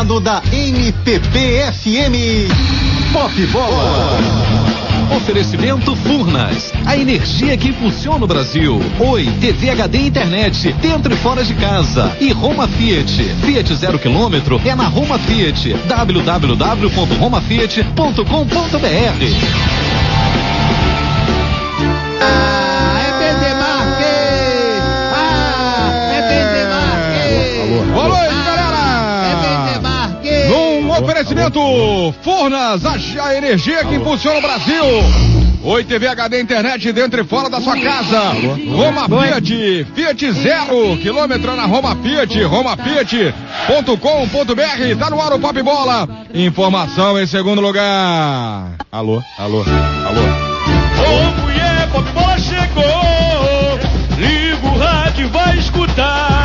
lado da MPP FM. Pop Bola. Oferecimento Furnas, a energia que impulsiona o Brasil. Oi, TV HD Internet, dentro e fora de casa. E Roma Fiat. Fiat zero quilômetro é na Roma Fiat. www.romaffiat.com.br. Ah, oferecimento Furnas, a, a energia que impulsiona o Brasil. Oi, TV HD Internet dentro e fora da sua casa. Roma Fiat, Fiat zero quilômetro na Roma Fiat, romafiat.com.br. Tá no ar o Pop Bola. Informação em segundo lugar. Alô, alô, alô. Ô mulher, Pop Bola chegou. Liga o rádio e vai escutar.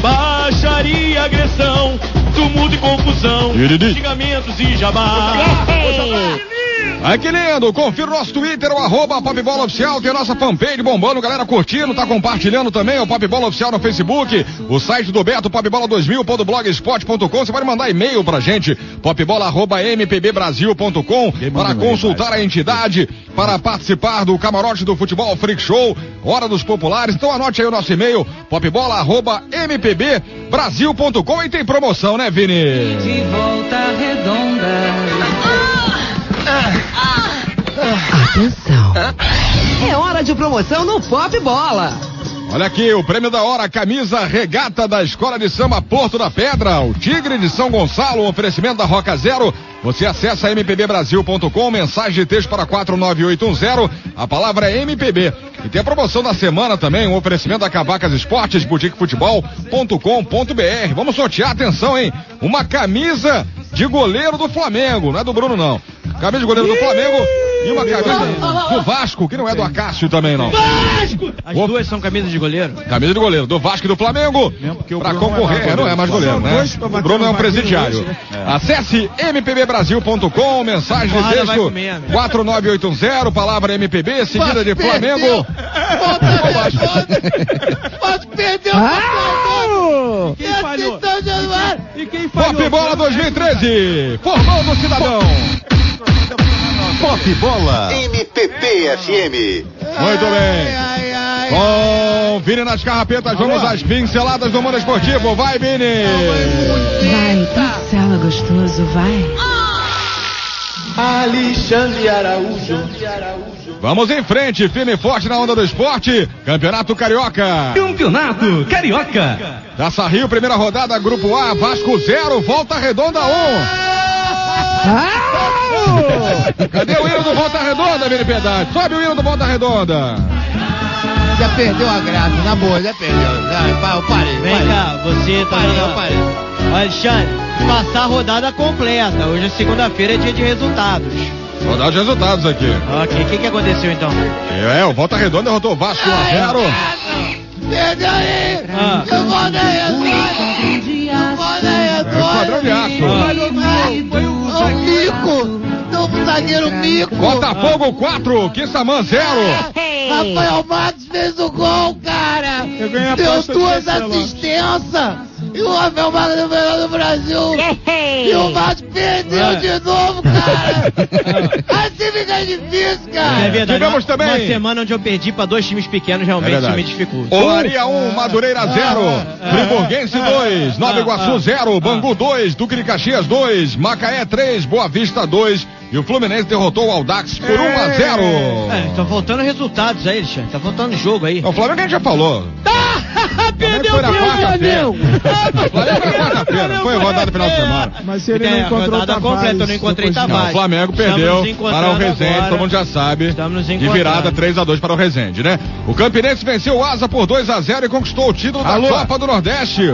Baixaria, agressão, tumulto e confusão. Xingamentos e jabá. Ai que lindo! Confira o nosso Twitter, o arroba Popbola Oficial, tem a nossa fanpage bombando, galera curtindo, tá compartilhando também o Popbola Oficial no Facebook, o site do Beto, popbola2000.blogspot.com, você pode mandar e-mail pra gente, popbola.mpbbrasil.com, para consultar a entidade, para participar do camarote do Futebol Freak Show, Hora dos Populares, então anote aí o nosso e-mail, popbola.mpbbrasil.com e tem promoção, né, Vini? De volta redonda. Atenção. É hora de promoção no Pop Bola. Olha aqui, o prêmio da hora, camisa regata da Escola de Samba Porto da Pedra, o Tigre de São Gonçalo, um oferecimento da Roca Zero. Você acessa mpbbrasil.com, mensagem de texto para 49810, a palavra é MPB. E tem a promoção da semana também, um oferecimento da Cavacas Esportes, boutiquefutebol.com.br. Vamos sortear, atenção, hein? Uma camisa de goleiro do Flamengo, não é do Bruno não. Camisa de goleiro do Flamengo e uma camisa do Vasco, que não é do Acácio também não. As duas são camisas de goleiro? Camisa de goleiro do Vasco e do Flamengo. Pra concorrer, não é mais goleiro, né? O Bruno é um presidiário. Acesse mpbbrasil.com, mensagem de texto comer, amigo. 4980, palavra MPB, seguida de Perdeu. Flamengo. Volta redonda! Mas perdeu Ah! Quem falhou? E quem falhou? Pop Bola 2013, formando o cidadão. Pop Bola. MPP FM. Muito bem. Ai, ai, Com Vini nas carrapetas, vamos às pinceladas do mundo esportivo. Vai, Vini! Vai, pincela gostoso, vai. Alexandre Araújo. Vamos em frente, firme e forte na onda do esporte. Campeonato Carioca. Campeonato Carioca. Taça Rio, primeira rodada, Grupo A, Vasco 0, Volta Redonda 1. Cadê o hino do Volta Redonda, Vini Piedade? Sobe o hino do Volta Redonda. Já perdeu a graça, na boa, já perdeu. Pá, eu parei. Vem parei. cá, você tá Parei, eu parei. Alexandre, passar a rodada completa. Hoje é segunda-feira, é dia de resultados. Vou dar os resultados aqui. Ok, o que, que aconteceu então? É, o Volta Redonda derrotou o Vasco 1 a 0. Perdeu aí! Ah. Eu vou! Eu vou na É o Esquadrão de! Aço. Foi o mico! Do zagueiro mico! Botafogo 4, Kissamã 0. Rafael Matos fez o gol, cara! Deu duas assistências! E o Rafael Matos é o melhor do Brasil! E o Vasco perdeu de novo, cara! Assim fica difícil, É cara! verdade, tivemos uma, também- uma semana onde eu perdi pra dois times pequenos É realmente verdade. me dificulta. Olaria 1, Madureira 0, Friburguense 2, Nova Iguaçu 0, Bangu 2, Duque de Caxias 2, Macaé 3, Boa Vista 2 e o Fluminense derrotou o Audax por 1 a 0. É, tá faltando resultados aí, Alexandre. Tá faltando jogo aí. O Flamengo a gente já falou. Perdeu Foi na o quarta-feira. Flamengo na quarta-feira, foi rodada final de semana. Mas se ele É, não a encontrou rodada Tavares completa, eu não encontrei Não, Tavares. o Flamengo perdeu para o Resende, agora. todo mundo já sabe. Estamos nos De virada 3 a 2 para o Resende, né? O Campinense venceu o Asa por 2 a 0 e conquistou o título da Alô? Copa do Nordeste.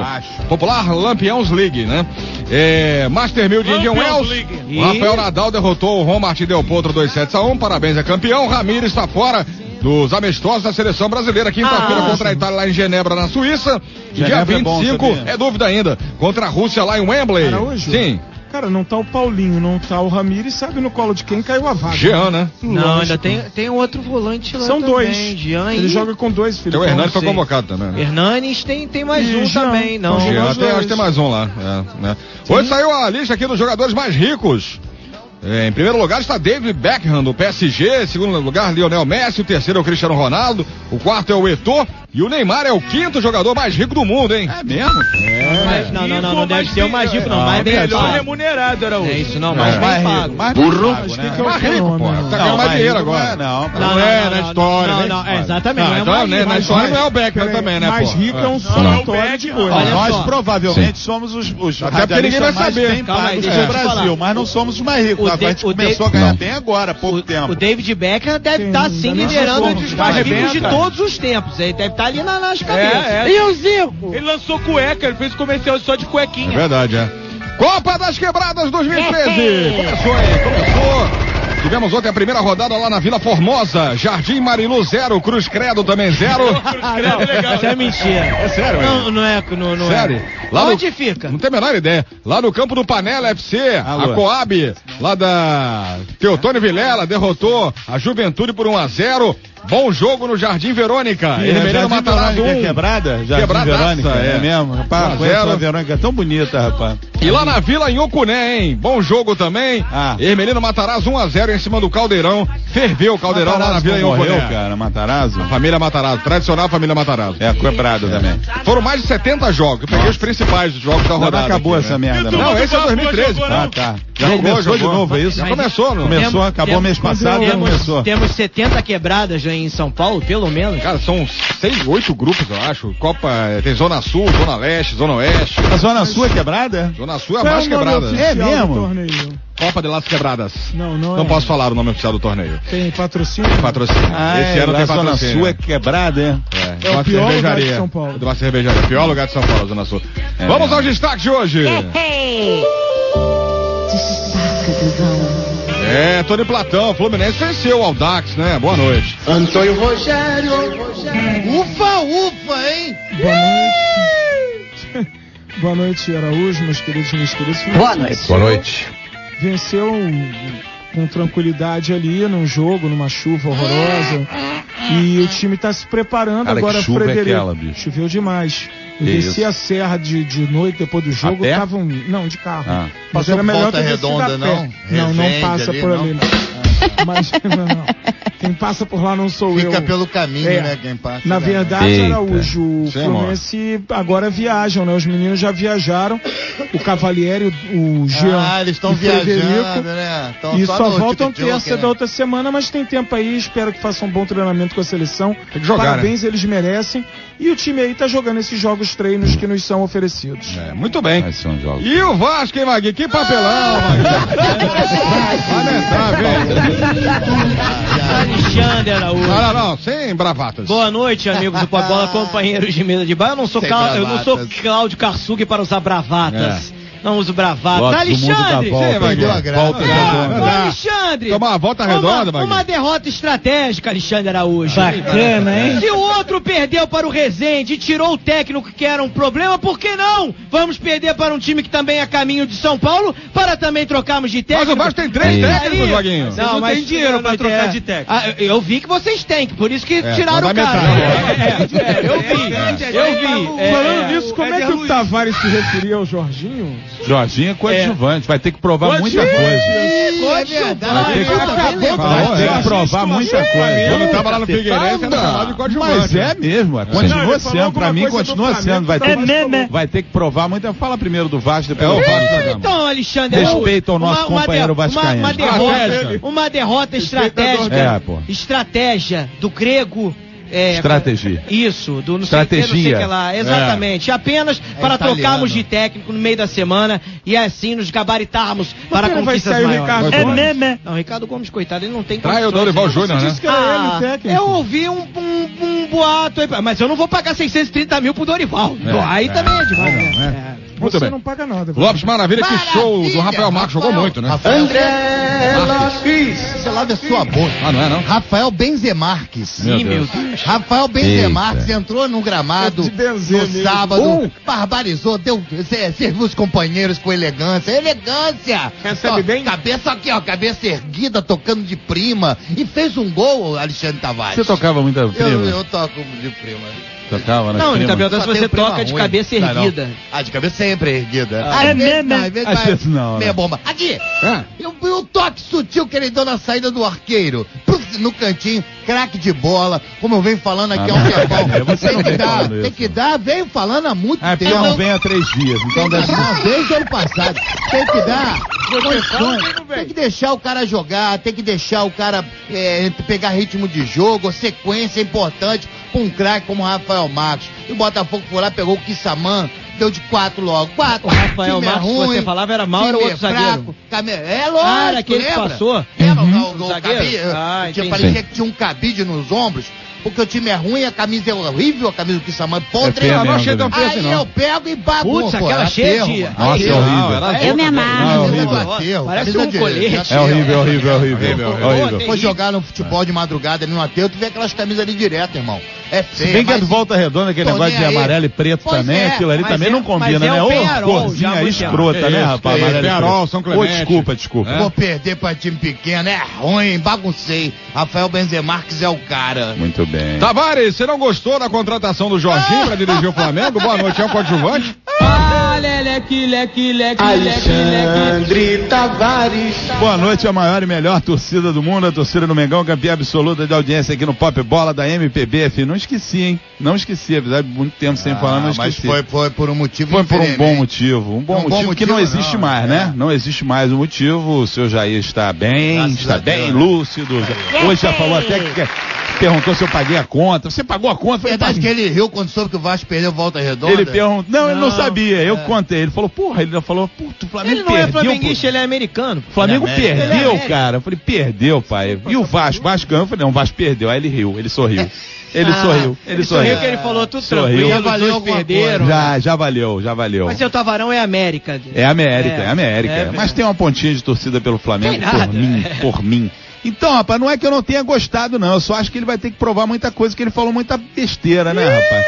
Popular Lampions League, né? É, Master Mil de Indian Wells. O Rafael Nadal derrotou o Ron Martin Del Potro 2 sets a 1. Parabéns, é campeão. Ramiro está fora dos amistosos da seleção brasileira. Quinta-feira Ah. contra a Itália lá em Genebra, na Suíça. E dia Genebra é bom, 25 é dúvida ainda. Contra a Rússia lá em Wembley. Araújo? Sim. Cara, não tá o Paulinho, não tá o Ramires, sabe no colo de quem caiu a vaga. Jean, né? Não, Lógico. ainda tem, tem outro volante lá São também, dois. Jean Ele e... joga com dois, filho. o Hernani foi convocado também, né? Hernanes tem, tem mais E um Jean. também, não. Então, Jean, tem, acho que tem mais um lá. É, né? Hoje saiu a lista aqui dos jogadores mais ricos. É, em primeiro lugar está David Beckham, do PSG. Em segundo lugar, Lionel Messi. O terceiro é o Cristiano Ronaldo. O quarto é o Eto'o. E o Neymar é o quinto jogador mais rico do mundo, hein? É mesmo? Mas, não, não, não, não deve ser o mais rico, não. Ah, mais bem melhor pago. remunerado era o. É isso, não, mais mais bem rico, pago. mais Burro. pago, Mas né? que é o Mais rico, pô. Tá ganhando mais mais dinheiro rico não agora. é, não. Não, Não é na história, Não, né? não, é, exatamente. Não, não é então, mais né, rico, na história não é o Beckham também, né, mais rico é um Não, somatório de. Olha Nós só. provavelmente somos os, Até porque ninguém vai mais saber. bem Calma aí, pagos deixa eu do Brasil, mas não somos os mais ricos. O Agora a gente começou a ganhar Não. bem agora, há pouco O, tempo. o David Beckham deve Sim, estar sim ainda não liderando os ricos de todos os tempos. Ele deve estar ali na, nas cabeças. É, é. E o Zico? Ele lançou cueca, ele fez comercial só de É cuequinha. verdade, é. Copa das Quebradas 2013. Começou aí, começou. Tivemos ontem a primeira rodada lá na Vila Formosa. Jardim Marilu zero, Cruz Credo também zero. Isso é mentira. É sério, Não, velho. não é. Não, não Sério? É. Lá no- Onde fica? Não tem a menor ideia. Lá no campo do Panela FC, Alô. a Coab, lá da Teotônio Vilela, derrotou a Juventude por 1 a 0 Bom jogo no Jardim Verônica. E a Jardim Matarazzo Verônica 1. é quebrada? Jardim Quebradaça, Verônica, é. é, mesmo? Rapaz, Um a a Verônica, é tão bonita, rapaz. E lá na Vila em Ocuné, hein? Bom jogo também. Ah. Ermelino Matarazzo 1x0 em cima do Caldeirão. Ferveu o Caldeirão lá na Matarazzo Vila em Ocuné. cara, Matarazzo. Família Matarazzo, tradicional família Matarazzo. É, quebrada também. Foram mais de 70 jogos. Eu peguei os principais dos jogos da rodada. não acabou aqui, essa né? merda, não. Não, esse é 2013. Ah, tá. Já Jogou, começou de jogou. novo, é isso? Já começou, não? Começou, Temos- acabou temos- mês passado, já temos, começou. temos 70 quebradas já em São Paulo, pelo menos. Cara, são seis, oito grupos, eu acho. Copa, tem Zona Sul, Zona Leste, Zona Oeste. A Zona Sul é quebrada? Zona Sul é a mais quebrada. É mesmo? Copa de las Quebradas. Não, não, Não é. posso falar o nome oficial do torneio. Tem patrocínio? Patrocínio. Ah, Esse é, ano a tem Zona patrocínio. Sul é quebrada, é? É, É o uma pior lugar de cervejaria. São Paulo. De uma cervejaria. Pior lugar de São Paulo, Zona Sul. É Vamos aos destaques de hoje. É, Tony Platão, Fluminense venceu o Aldax, né? Boa noite. Antônio Rogério. Ufa, ufa, hein? Boa noite. Boa noite, Araújo, meus queridos e minhas queridas. Boa noite. Boa noite. Venceu com tranquilidade ali num jogo, numa chuva horrorosa. E o time tá se preparando Cara, que agora, chuva é Frederico. aquela, bicho? Choveu demais. Eu Que desci isso? a serra de, de noite depois do jogo, pé? tava um. Não, de carro. Ah. Mas Passou era melhor Volta ter Redonda, pé. não? Não, não passa ali, por não? ali, não. Mas não, não. Quem passa por lá não sou eu. Fica pelo caminho, É. né? Quem passa. Na né? verdade, Eita. Araújo, o amor. Fluminense agora viajam, né? Os meninos já viajaram. O Cavalieri, o, o Jean Ah, eles estão o Frederico. viajando, né? Tão E só só voltam terça né? da outra semana, mas tem tempo aí. Espero que façam um bom treinamento com a seleção. Tem que jogar, Parabéns, eles merecem. E o time aí tá jogando esses jogos treinos que nos são oferecidos. É, muito bem. Vai ser um jogo. E o Vasco, hein, Magui? Que papelão, Magui. Lamentável, hein? Alexandre Araújo. Não, não, não, sem bravatas. Boa noite, amigos do Pop Bola, companheiros de mesa de bar. Eu não sou. Cláudio Karsug para usar bravatas. É. Não uso bravatas. Gosto Alexandre! volta. Perdeu a graça. Volta Ah, Alexandre! Tomar uma volta uma- redonda, Magui. Uma derrota estratégica, Alexandre Araújo. Bacana, hein? Se o outro perdeu para o Rezende e tirou o técnico que era um problema, por que não? Vamos perder para um time que também é caminho de São Paulo, para também trocarmos de Mas técnico. o Vasco tem três técnicos, Vaguinho. Não, não mas têm dinheiro pra não, trocar é. de técnico. Ah, eu- vi que vocês têm, que por isso que É, tiraram o cara. É, é, é, eu vi, eu vi. É, Falando é. nisso, como é que o Tavares se referia ao Jorginho? Jorginho é coadjuvante, vai ter que provar muita coisa. É verdade. Vai ter que, Acabou vai ter que provar muita coisa. Quando tava lá no Figueirense, era chamado de coadjuvante. Mas é mesmo, é. Continua sendo, pra mim continua sendo. Vai que ter, Tavares falou. vai ter que provar muito. Fala primeiro do Vasco, É depois do Vasco. Então, Alexandre, Respeita o uma- nosso uma companheiro vascaíno. Uma, derrota, uma derrota estratégica. É, pô. Estratégia do grego. É, Estratégia. Isso, do não sei o que, não sei o Estratégia. que lá. Exatamente. Apenas para italiano. trocarmos de técnico no meio da semana e assim nos gabaritarmos para vai conquistas o maiores. Ricardo É Gomes? mesmo, Não, o Ricardo Gomes, coitado, ele não tem Trai o Dorival ele- Júnior, né? Era Ah, ele, eu ouvi um, um- um boato aí, mas eu não vou pagar 630 mil pro Dorival. É, aí é. também é demais. Não, né? Muito Você bem. não paga nada. Lopes Maravilha, que Maravilha, show do Rafael Marques, jogou muito, né? Rafael. André Lopes. Você lava a sua boca. Ah, não é não? Rafael Benzemarques. Meu Deus. Rafael Benzemarques entrou no gramado É benzer no sábado, Uh! barbarizou, deu, se- serviu os companheiros com elegância. Elegância! Recebe Ó, bem? Cabeça aqui, ó, cabeça erguida, tocando de prima. E fez um gol, Alexandre Tavares. Você tocava muita eu, prima? eu toco de prima. Tocava, né? Não, ele tá prima? perguntando se você toca de cabeça erguida. Ah, de cabeça sempre erguida. Ah, Às é vezes mesmo, não, é? às vezes vai não, né? meia bomba. Aqui! É. E o, o toque sutil que ele deu na saída do arqueiro. Puf, no cantinho, craque de bola. Como eu venho falando aqui há um Ah, tempão. mas você Tem não que vem dar, falando tem que dar. Venho falando há muito Ah, é tempo. não vem há três dias, então Tem deve que dar, desde o ano passado. Tem que dar condições. Tem que deixar o cara jogar, tem que deixar o cara é, pegar ritmo de jogo, sequência importante com um craque como o Rafael Marques. E o Botafogo foi lá, pegou o Kissaman, deu de quatro logo. Quatro. O Rafael Time é que ruim, você falava, era mal, era outro é zagueiro. fraco, came- É lógico, Ah, era que lembra? passou? Lembra Uhum. o, o, o Zagueiro? cabide? Ah, tinha, parecia que tinha um cabide nos ombros. Porque o time é ruim, a camisa é horrível, a camisa do Kissaman é podre. Ah, não mesmo, feia assim, Aí não. eu pego e bagunço. Putz, pô, aquela cheia de-. Nossa, é horrível. Eu me amarro. É Parece um colete. É horrível, horrível, horrível. Horrível, horrível. Foi jogar no futebol de madrugada ali no aterro, tu vê aquelas camisas ali direto, irmão. É Se feio. bem que é do Volta Redonda, aquele negócio de amarelo e preto também, é, aquilo ali também é- não combina, é né? o Ô, corzinha escrota, né, rapaz? Amarelo e. São Ô, Clemente. desculpa, desculpa. É. Vou perder pra time pequeno, é ruim, baguncei. Rafael Benzemarques é o cara. Muito bem. Tavares, você não gostou da contratação do Jorginho pra dirigir o Flamengo? Boa noite, é um coadjuvante? Alexandre Tavares. Boa noite, a maior e melhor torcida do mundo, a torcida do Mengão, campeã absoluta de audiência aqui no Pop Bola da MPBF. Não esqueci, hein? Não esqueci, apesar de muito tempo sem falar, não Ah, mas esqueci. foi, foi por um motivo Foi por um bom motivo. Um bom, Um bom motivo, que motivo, não existe não, mais, é. né? Não existe mais o motivo. O seu Jair está bem, Graças está Deus, bem né? lúcido. Hoje já falou até que perguntou se eu paguei a conta. Você pagou a conta? Verdade que "Paguei." ele riu quando soube que o Vasco perdeu volta redonda. Ele perguntou. Não, ele não Não, sabia. Eu é. contei. Ele falou, porra, ele falou, puto, o Flamengo Ele não é perdeu. flamenguista, ele é americano. O Flamengo é perdeu, é cara. Eu falei, perdeu, pai. E o Vasco? Vasco ganhou. Eu falei, não, o Vasco perdeu. Aí ele riu, ele sorriu. Ele Ah, sorriu, ele, Ele sorriu. sorriu que ele falou tudo Sorriu. tranquilo, Já dois perderam. Já, já valeu, já valeu. Mas seu Tavarão é América. É América, é, É, América. é, Mas é. tem uma pontinha de torcida pelo Flamengo por mim, por mim. Então, rapaz, não é que eu não tenha gostado, não. Eu só acho que ele vai ter que provar muita coisa, que ele falou muita besteira, né, rapaz?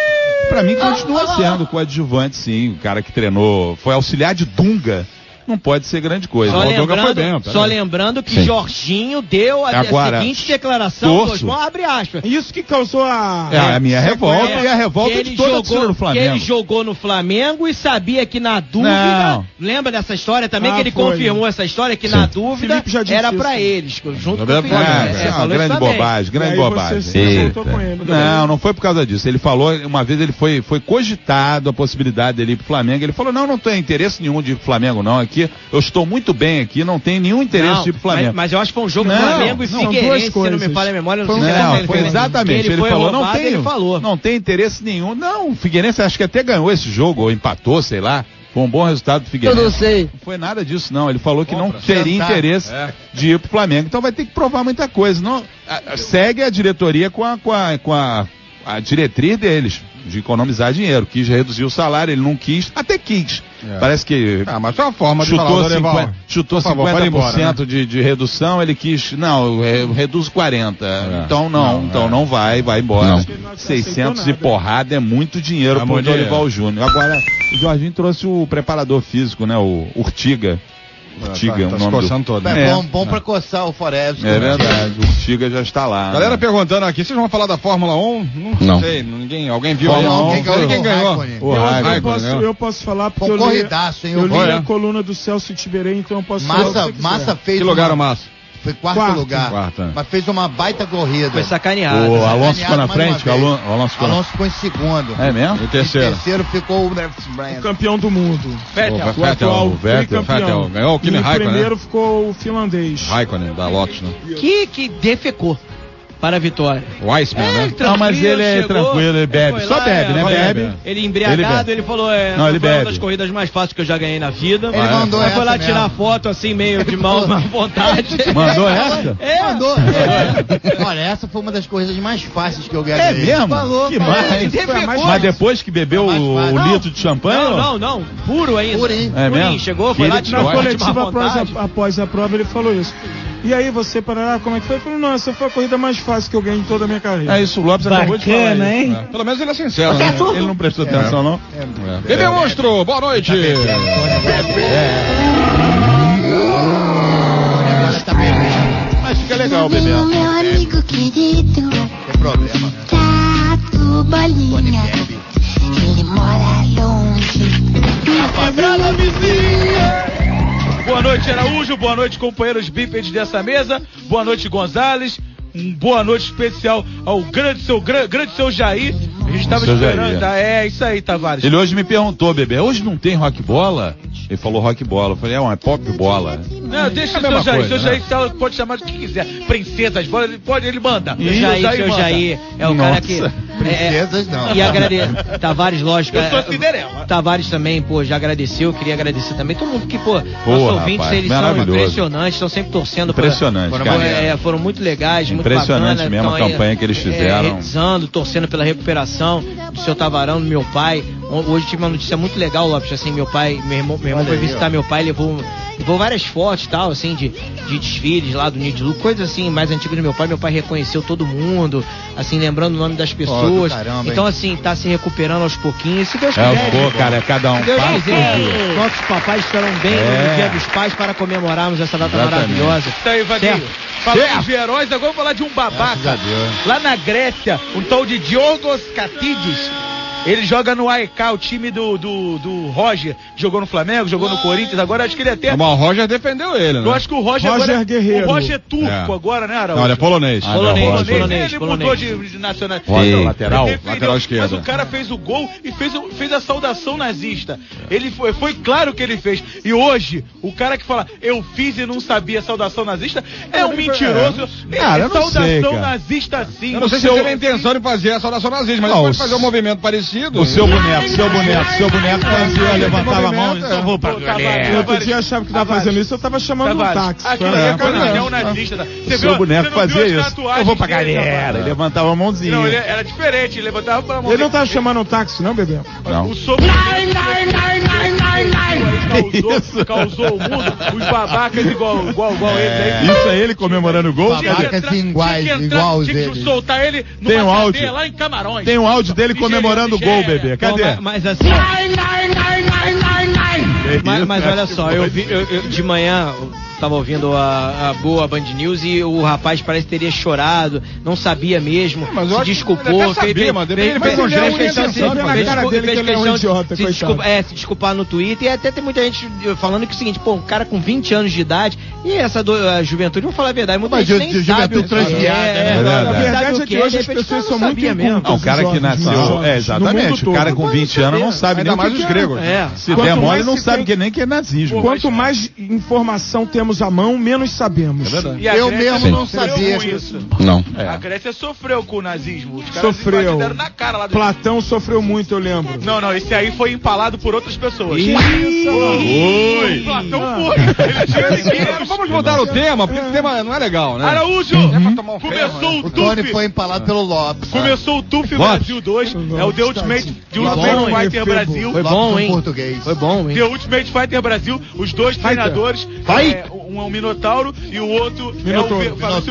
Pra mim continua sendo coadjuvante, sim. O cara que treinou, foi auxiliar de Dunga. Não pode ser grande coisa. Só lembrando, bem, peraí. só lembrando que Sim. Jorginho deu a, a Agora, seguinte declaração, torço. Abre aspas. Isso que causou a. É a minha revolta É, e a revolta de toda a jogou, torcida do Que Flamengo. ele jogou no Flamengo e sabia que na dúvida. Não. Lembra dessa história também? Ah, que ele foi. confirmou essa história que Sim. na dúvida era pra eles, junto com É o É, é grande bobagem, grande bobagem. você se revoltou com ele. Não, não foi por causa disso. Ele falou, uma vez ele foi, foi cogitado a possibilidade dele ir pro Flamengo. Ele falou, não, não tenho interesse nenhum de Flamengo, não. Aqui, eu estou muito bem aqui, não tenho nenhum interesse Não, de ir pro Flamengo. mas, mas eu acho que foi um jogo Não, Flamengo e não, são Figueirense, duas se não me falha a memória. Não, Foi sei se Não, ele foi exatamente. Ele, foi falou, não roubado, tem, ele falou. não tem interesse nenhum. Não, o Figueirense acho que até ganhou esse jogo, ou empatou, sei lá. Foi um bom resultado do Figueirense. sei. Não foi nada disso, não. Ele falou que Bom, não teria sentar. interesse É. de ir pro Flamengo. Então vai ter que provar muita coisa. Não, a- a- segue a diretoria com a, com a, com a, a diretriz deles, de economizar dinheiro. Quis reduzir o salário, ele não quis, até quis. É. Parece que Ah, mas foi uma forma de chutou, falar, Dorival. 50, chutou Por favor, 50% pode ir embora, né? de, de redução, ele quis, não, eu reduzo 40. É. Então não, Não, então é. não vai, vai embora. Não. Ele não aceitou 600 e porrada é muito dinheiro É muito dinheiro. Dorival Júnior. Agora, o Jorginho trouxe o preparador físico, né, o Urtiga. Urtiga, tá, é o tá se nome do... coçando todo. É, né? É. bom, bom pra coçar o Forever. É verdade, o Urtiga já está lá. Galera né? perguntando aqui, vocês vão falar da Fórmula 1? Não, Não. sei, ninguém, alguém viu aí? Fórmula 1, Quem, quem quem ganhou? ganhou? O Eu, eu, posso, né? eu posso falar porque eu li, hein? eu li a é? coluna do Celso Tiberê, então eu posso falar Massa, quiser. Massa fez Que lugar o Massa? Foi quarto, Quarto. lugar. Quarto, é. Mas fez uma baita corrida. Foi sacaneado. O Alonso ficou na frente, o Alonso, o Alonso ficou Alonso ficou em segundo. É mesmo? E Em terceiro? terceiro ficou o O Brand. campeão do mundo. O Vettel. O atual o Vettel, tricampeão. Vettel. Ganhou o Kimi em Raikkonen, primeiro né? ficou o finlandês. Raikkonen, da Lotus, né? Que, que defecou. Para a vitória. O Iceman, né? Não, mas ele é tranquilo, ele bebe. foi Só lá, bebe, né? é, Bebe. Ele embriagado, Ele ele, falou, é, Não, ele foi uma bebe. das corridas mais fáceis que eu já ganhei na vida. Ele mandou Mas foi lá essa tirar mesmo. foto assim, meio de mão à vontade. Mandou essa? É, Mandou. É. Olha, essa foi uma das coisas mais fáceis que eu ganhei. É mesmo? Falou. Que mais? Mas depois que bebeu o, litro de champanhe? Não, não, não. Puro ainda. Purinho. É Purinho, mesmo? chegou, foi lá, Na foto de má coletiva após vontade. após a prova, ele falou isso. E aí, você, Parará, como é que foi? Eu falei, não, essa foi a corrida mais fácil que eu ganhei em toda a minha carreira. É isso, o Lopes acabou de falar. Bacana, isso. hein? É, Pelo menos ele é sincero, né? Ele não prestou atenção, não? É. Bebê Monstro, boa noite. Tá bebendo. Mas fica legal bebendo. meu amigo querido, Tem problema. Tato Bolinha. Bebe. Ele mora longe. Favela vizinha! Boa noite, Araújo. Boa noite, companheiros bípedes dessa mesa. Boa noite, Gonzales. Um boa noite especial ao grande seu, gra- grande seu Jair. A gente estava esperando. Jair. Tá, é isso aí, Tavares. Ele hoje me perguntou, bebê, hoje não tem rock bola? Ele falou rock bola. Eu falei, é, é pop bola. Não, deixa É a o seu Jair. coisa, seu né? Jair tá- pode chamar do que quiser. Princesas, ele pode, ele manda. O Seu Jair, seu manda. Jair, é o cara que. Nossa. Princesas não. E agradecer. Tavares, lógico. Eu sou é, Cinderela. Tavares também, pô, já agradeceu. Queria agradecer também. Todo mundo que, pô, nossos ouvintes, eles são impressionantes, estão sempre torcendo. pra- Impressionante, foram, cara. é, foram muito legais, muito Impressionante bacana. mesmo a Estão aí, campanha que eles é, fizeram. rezando, torcendo pela recuperação do seu Tavarão, do meu pai. Hoje tive uma notícia muito legal, Lopes, assim, meu pai, meu irmão, meu irmão foi visitar meu pai, levou, levou várias fotos e tal, assim, de, de desfiles lá do Nidilu, coisas assim, mais antigas do meu pai. Meu pai reconheceu todo mundo, assim, lembrando o nome das pessoas. caramba, então, assim, tá se recuperando aos pouquinhos. Se Deus É, quiser. pô, cara, é cada um Se Deus quiser, nossos papais estarão bem É. no Dia dos Pais para comemorarmos essa data Exatamente. maravilhosa. Tá aí, Vadinho. Falando de heróis, agora vamos falar de um babaca. Lá na Grécia, um tal de Diogos Katidis. Ele joga no AEK, o time do, do, do Roger, jogou no Flamengo, jogou no Corinthians, agora acho que ele até. Mas o Roger defendeu ele, né? Eu acho que o Roger, Roger agora. Guerreiro. O Roger é turco É. agora, né, Araújo? Não, ele é polonês. Ah, Polonês, não, Roger. polonês, ele polonês. mudou de, de nacional. Roger, Ele lateral, defendeu, lateral esquerda. Mas o cara fez o gol e fez, fez a saudação nazista. Ele foi, foi claro que ele fez. E hoje, o cara que fala, eu fiz e não sabia a saudação nazista, é um mentiroso. É, Cara, eu não saudação sei, cara. nazista sim. Eu não sei se ele tem a intenção de fazer a saudação nazista, mas Não, ele pode o fazer um movimento parecido. O seu boneco, seu boneco, seu boneco fazia, levantava a mão, então vou pra Pô, galera. Eu outro Tavares, dia achava que tava fazendo isso, eu tava chamando um táxi. Aquilo é É, caminhão nazista. tá? Você O seu boneco fazia isso. Eu vou pra galera. Levantava a mãozinha. Não, ele era diferente, ele levantava a mão. Ele não tava chamando um táxi, não, bebê? Não. O sopro causou, causou o mundo, os babacas igual, igual, igual eles aí. Isso é ele comemorando o gol? Babacas entrar- iguais, tinha que entrar- iguais Tinha que eles. soltar ele numa Tem um áudio. lá em Camarões. Tem um áudio dele comemorando o gol, bebê. Bom, Cadê? mas, mas assim. Mas, mas olha só, eu vi eu- eu- de manhã eu tava ouvindo a, a boa Band News e o rapaz parece que teria chorado, não sabia mesmo, mas eu se que desculpou, sabia, mas fez, mas fez, ele é fez um questão se- intenção, fez- que é um idiota, se desculpa- é, desculpar no Twitter e até tem muita gente falando que é o seguinte, pô, um cara com 20 anos de idade e essa do, a juventude, vamos falar a verdade, muita Mas gente nem sabe o que é, transviada, né? é, É sabe verdade. o que que é, é, repente repente o cara são não muito mesmo. Não, o cara que nasceu. É, exatamente. O cara com 20 anos não sabe Ainda nem mais que os que é. gregos. É. Se der mole, não sabe que nem que é nazismo. Quanto mais informação temos à mão, menos sabemos. É verdade. E a Eu Grécia mesmo não sabia isso. Não. A Grécia sofreu com o nazismo. Os caras Sofreu. na cara lá do... Platão sofreu muito, eu lembro. Não, não, esse aí foi empalado por outras pessoas. Oi! Platão foi. Tinha ninguém. Vamos mudar o tema, porque esse tema não é legal, né? Araújo! É pra tomar um ferro, Começou né? o O Tony foi empalado pelo Lopes. Começou o Lopes. Brasil 2. É o The Ultimate, The Foi Ultimate bom, hein, Fighter? Brasil. Foi bom, hein? português. Foi bom, hein? The Ultimate Fighter Brasil, os dois treinadores, é, um é o Minotauro e o outro é o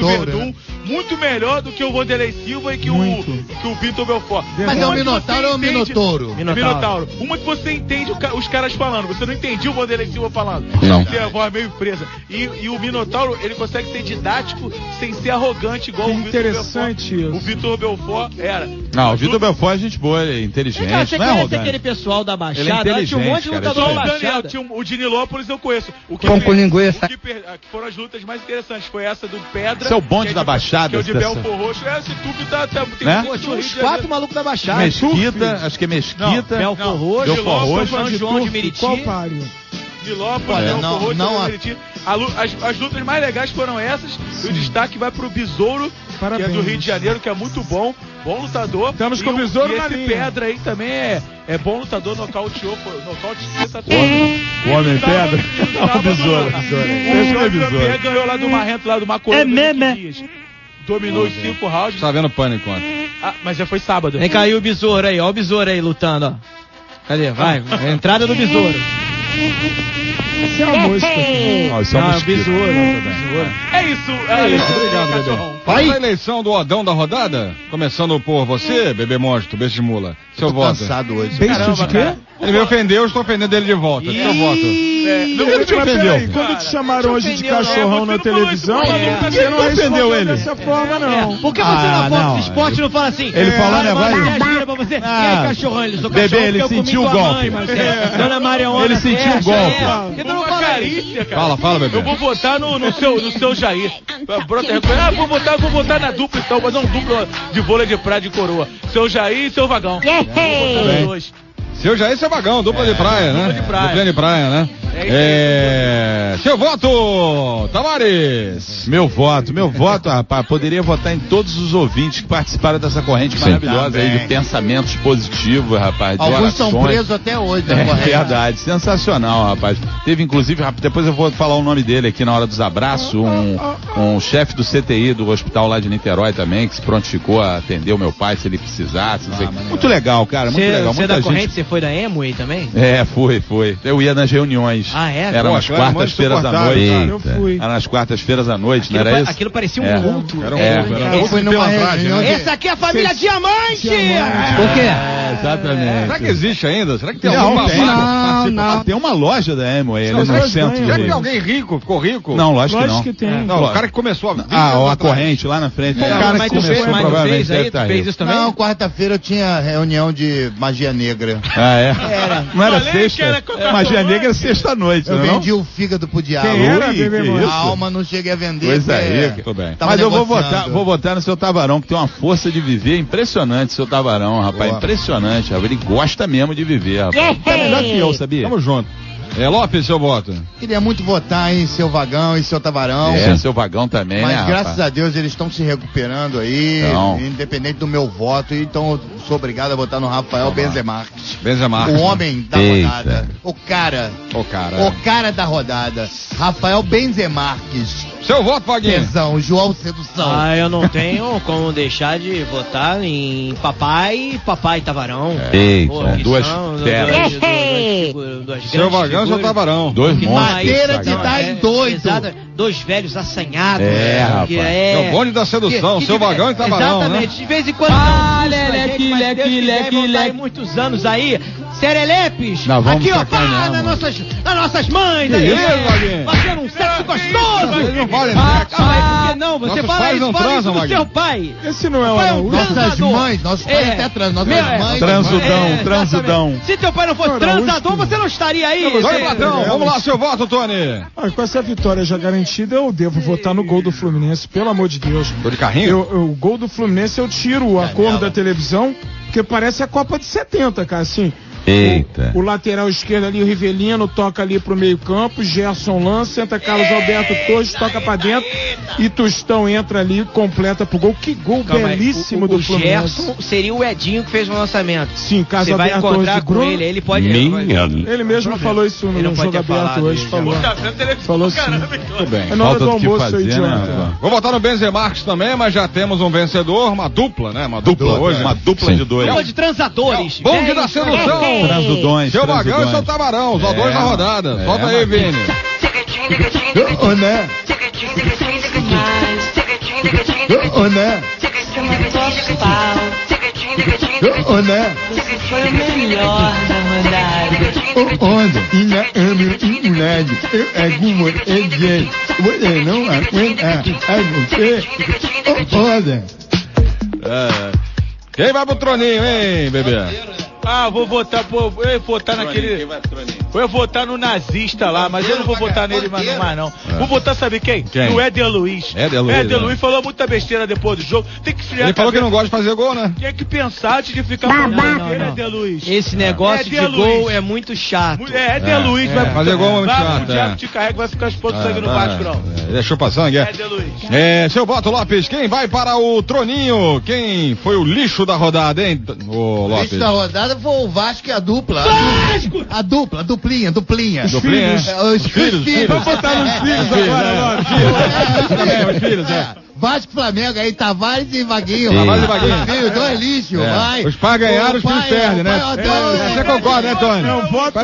Verdun. né? Muito melhor do que o Vanderlei Silva e que Muito. o, que o Vitor Belfort. Mas é que Minotauro ou o entende- Minotouro? É Minotauro. Minotauro. Uma que você entende os caras falando, você não entendia o Vanderlei Silva falando. Não. Tem a voz meio presa. E, e o Minotauro, ele consegue ser didático sem ser arrogante igual Que o Vitor interessante Belfort. isso. O Vitor Belfort era. Não, o Vitor Belfort é gente boa, ele é inteligente, Cara, você não é conhece arrogante. aquele pessoal da Baixada? Ele é tinha um monte de lutador da o Baixada. Tinha um- o de Nilópolis eu conheço. O que Pão per- com linguiça. o que per- foram as lutas mais interessantes. Foi essa do Pedra. Esse é o bonde que da de- Baixada, Que é o de Belfor Roxo. É, esse tubo tá, tá, tem Né? muito Pô, tinha uns quatro Janeiro. malucos da Baixada. Mesquita, acho que é Mesquita. Belfor Não, Roxo, Belfor Nilópolis, Roxo. São João de Meriti. Qual páreo? Nilópolis, Olha, Belfor não- Roxo, não Meriti. As, as lutas mais legais foram essas. E o destaque vai pro Besouro que é do Parabéns. Rio de Janeiro, que é muito bom, bom lutador. Estamos E com o o- Besouro e na esse linha. Pedra aí também é, é bom lutador, nocauteou, nocaute sensacional. O homem pedra. Sábado, O besouro. O não é besouro. Ganhou lá do Marrento, lá do Macoeiro. É mesmo, é? Dominou os cinco rounds. Tá vendo pânico ontem. Ah, mas já foi sábado. Vem cair o besouro aí, ó o besouro aí lutando, ó. Cadê? Vai, a entrada do besouro. Isso é uma música. Ó, isso é um mosquito. besouro. É isso, é, isso. Obrigado, bebê. Vamos à eleição do Odão da rodada? Começando por você, bebê monstro, beijo de mula. Seu Tô voto. cansado hoje. Beijo Caramba, de quê? cara. Ele me ofendeu, eu estou ofendendo ele de volta. Seu voto. É, não Mas me ofendeu. peraí, quando te chamaram hoje de cachorrão na televisão, você não ofendeu respondeu ele. dessa forma, não. Por que você Ah, na foto não. esporte não fala assim? Ele falou, né, vai? Você. Ah. aí, cachorrão? Ele sou Bebê, ele porque eu comi sentiu o golpe. Dona Mariona. Ele sentiu o golpe. é. Não fala isso? carícia, cara. Fala, fala, bebê. Eu vou votar no, seu, no seu Jair. Ah, vou votar, vou votar na dupla então, fazer um duplo de vôlei de praia de coroa. Seu Jair e seu Vagão. Vou votar nos dois. Seu Jair seu vagão, dupla de praia, né? dupla de praia. Dupla de praia, né? É isso aí. É... Seu voto, Tavares. Meu voto, meu voto, rapaz, poderia votar em todos os ouvintes que participaram dessa corrente maravilhosa aí de pensamentos positivos, rapaz. De Alguns estão orações. presos até hoje, né, É verdade, sensacional, rapaz. Teve inclusive, rapaz, depois eu vou falar o nome dele aqui na hora dos abraços, um, um chefe do CTI do hospital lá de Niterói também, que se prontificou a atender o meu pai se ele precisasse. não sei. muito legal, cara, muito Você, legal. você é Muita da gente. Foi da Emo aí também? É, foi, foi. Eu ia nas reuniões. Ah, é? Era Pô, nas quartas-feiras à noite. cara. Eu fui. Era nas quartas-feiras à noite, Aquilo, não era pa- isso? aquilo parecia um É. culto. Era um É. culto, era um culto né? Essa aqui é a família Cês- Diamante! O quê? É, exatamente. Será que existe ainda? Será que tem Não, algum tem. babaca? Não, Participa- Tem uma loja da Emo aí, ali no centro Será que tem alguém rico? Ficou rico? Não, lógico que não. que tem. Não, o cara que começou a 20 Ah, anos ó, a corrente lá na frente. O Não, cara que começou provavelmente deve estar tu fez rico. isso também? Não, quarta-feira eu tinha reunião de magia negra. Ah, é? Não era Falei que sexta? era a Magia negra é sexta-noite, Eu não é não? vendi o fígado pro diabo. Quem era, Ui? A alma não cheguei a vender. Pois aí, tudo bem. Mas eu vou votar, vou votar no seu Tavarão, que tem uma força de viver impressionante, seu Tavarão, rapaz. Boa. Impressionante, rapaz. Ele gosta mesmo de viver, rapaz. Tá melhor que eu, sabia? Tamo junto. É, Lopes, seu voto. Queria muito votar em seu vagão e seu tavarão. É, seu vagão também, Mas né, graças a Deus eles estão se recuperando aí, Então. independente do meu voto. Então eu sou obrigado a votar no Rafael Benzemarques. Benzema. O homem da Eita. rodada. O cara. Ô, cara. O cara da rodada. Rafael Benzemarques. Seu voto, Vaguinho. Tesão, João Sedução. Ah, eu não tenho como deixar de votar em papai e papai Tavarão. Eita, Pô, são que duas feras. Seu vagão, seu tavarão. Dois monstros. madeira de dar em doido. exato, dois velhos assanhados. É, rapaz. que É o bonde da sedução, seu vagão e tavarão, né? Exatamente, de vez em quando. Ah, leque, leque, leque, leque. muitos anos aí. Serelepes, vamos aqui ó, pá, nas nossas, nas nossas mães, Que aí, isso, é, Vaguinho? fazendo um sexo gostoso. Vocês não valem Ah, aí, por que não? Você Nossos fala isso, não fala transam, isso do seu pai. Esse não é o Pai é um? Nossas mães, nossos pais até trans, nossas Meu, mães. Transudão, É, transudão. Se teu pai não fosse Não, transador, você não estaria aí. Platão, vamos lá, seu voto, Tony. Ah, com essa vitória já garantida, eu devo votar no gol do Fluminense, pelo amor de Deus. Tô de carrinho? Eu, eu- o gol do Fluminense eu tiro a cor da televisão, porque parece a Copa de 70, cara, assim. Eita. O, o lateral esquerdo ali, o Rivelino, toca ali pro meio campo, Gerson lança, senta Carlos Alberto Torres, toca pra dentro, e Tostão entra ali, completa pro gol. Que gol Calma aí, belíssimo o, o, do o Fluminense. Gerson seria o Edinho que fez o lançamento. Sim, Carlos Você vai Alberto encontrar com Bruno. ele, ele pode... Ele mesmo falou isso no jogo aberto hoje, isso, falou. Falou sim. caramba, então. Tudo bem. É na hora do almoço, fazer, idiota. né? Vou votar no Benzemarques também, mas já temos um vencedor, uma dupla, né? Uma dupla, Dupla, hoje. uma dupla de dois. Chama de transadores. Bonde Velho, da sedução. Transudões, Seu vagão e transudões. seu tabarão, os É, dois na rodada. é, Solta aí, Vini. Ô, né? Ô, né? Ô, né? Você foi o melhor da rodada. Ô, onda. Ina, ame, inulado. Eu agumo, é gente. Você não aguenta. Ai, você. Ô, onda. É. Quem vai pro troninho, hein, bebê? Ah, vou votar, pô, eu vou votar naquele. Eu ia votar no nazista lá, mas eu não vou votar nele mais, mais não. Vou votar, sabe quem? Quem? No Éder Luiz. Éder Luiz, Éder né? Luiz falou muita besteira depois do jogo. Tem que Ele falou que não gosta de fazer gol, né? Tem que pensar antes de ficar falando besteira, Éder Luiz. Esse negócio de gol Luiz. é muito chato. É, Éder É, Luiz é. vai Fazer gol é muito chato, O Diabo é. te carrega, vai ficar exposto Ah, sangue no. Vasco, não. É, deixou passar, sangue, é. Éder Luiz. É, seu voto, Lopes, quem vai para o troninho? Quem foi o lixo da rodada, hein, ô Lopes? Lixo da rodada foi o Vasco e a dupla. Vasco! A dupla, a duplinha, duplinha. Os Duplinha, filhos. É, Os, Os filhos, os os filhos. Vamos botar nos filhos agora. Filhos. Também, os filhos, é. Vasco e Flamengo aí, Tavares e Vaguinho. Tavares e Vaguinho. Os filhos, dois lixos, É. vai. Os pais ganharam, os filhos perdem, né? É, Você concorda, né, Tony? Não, voto-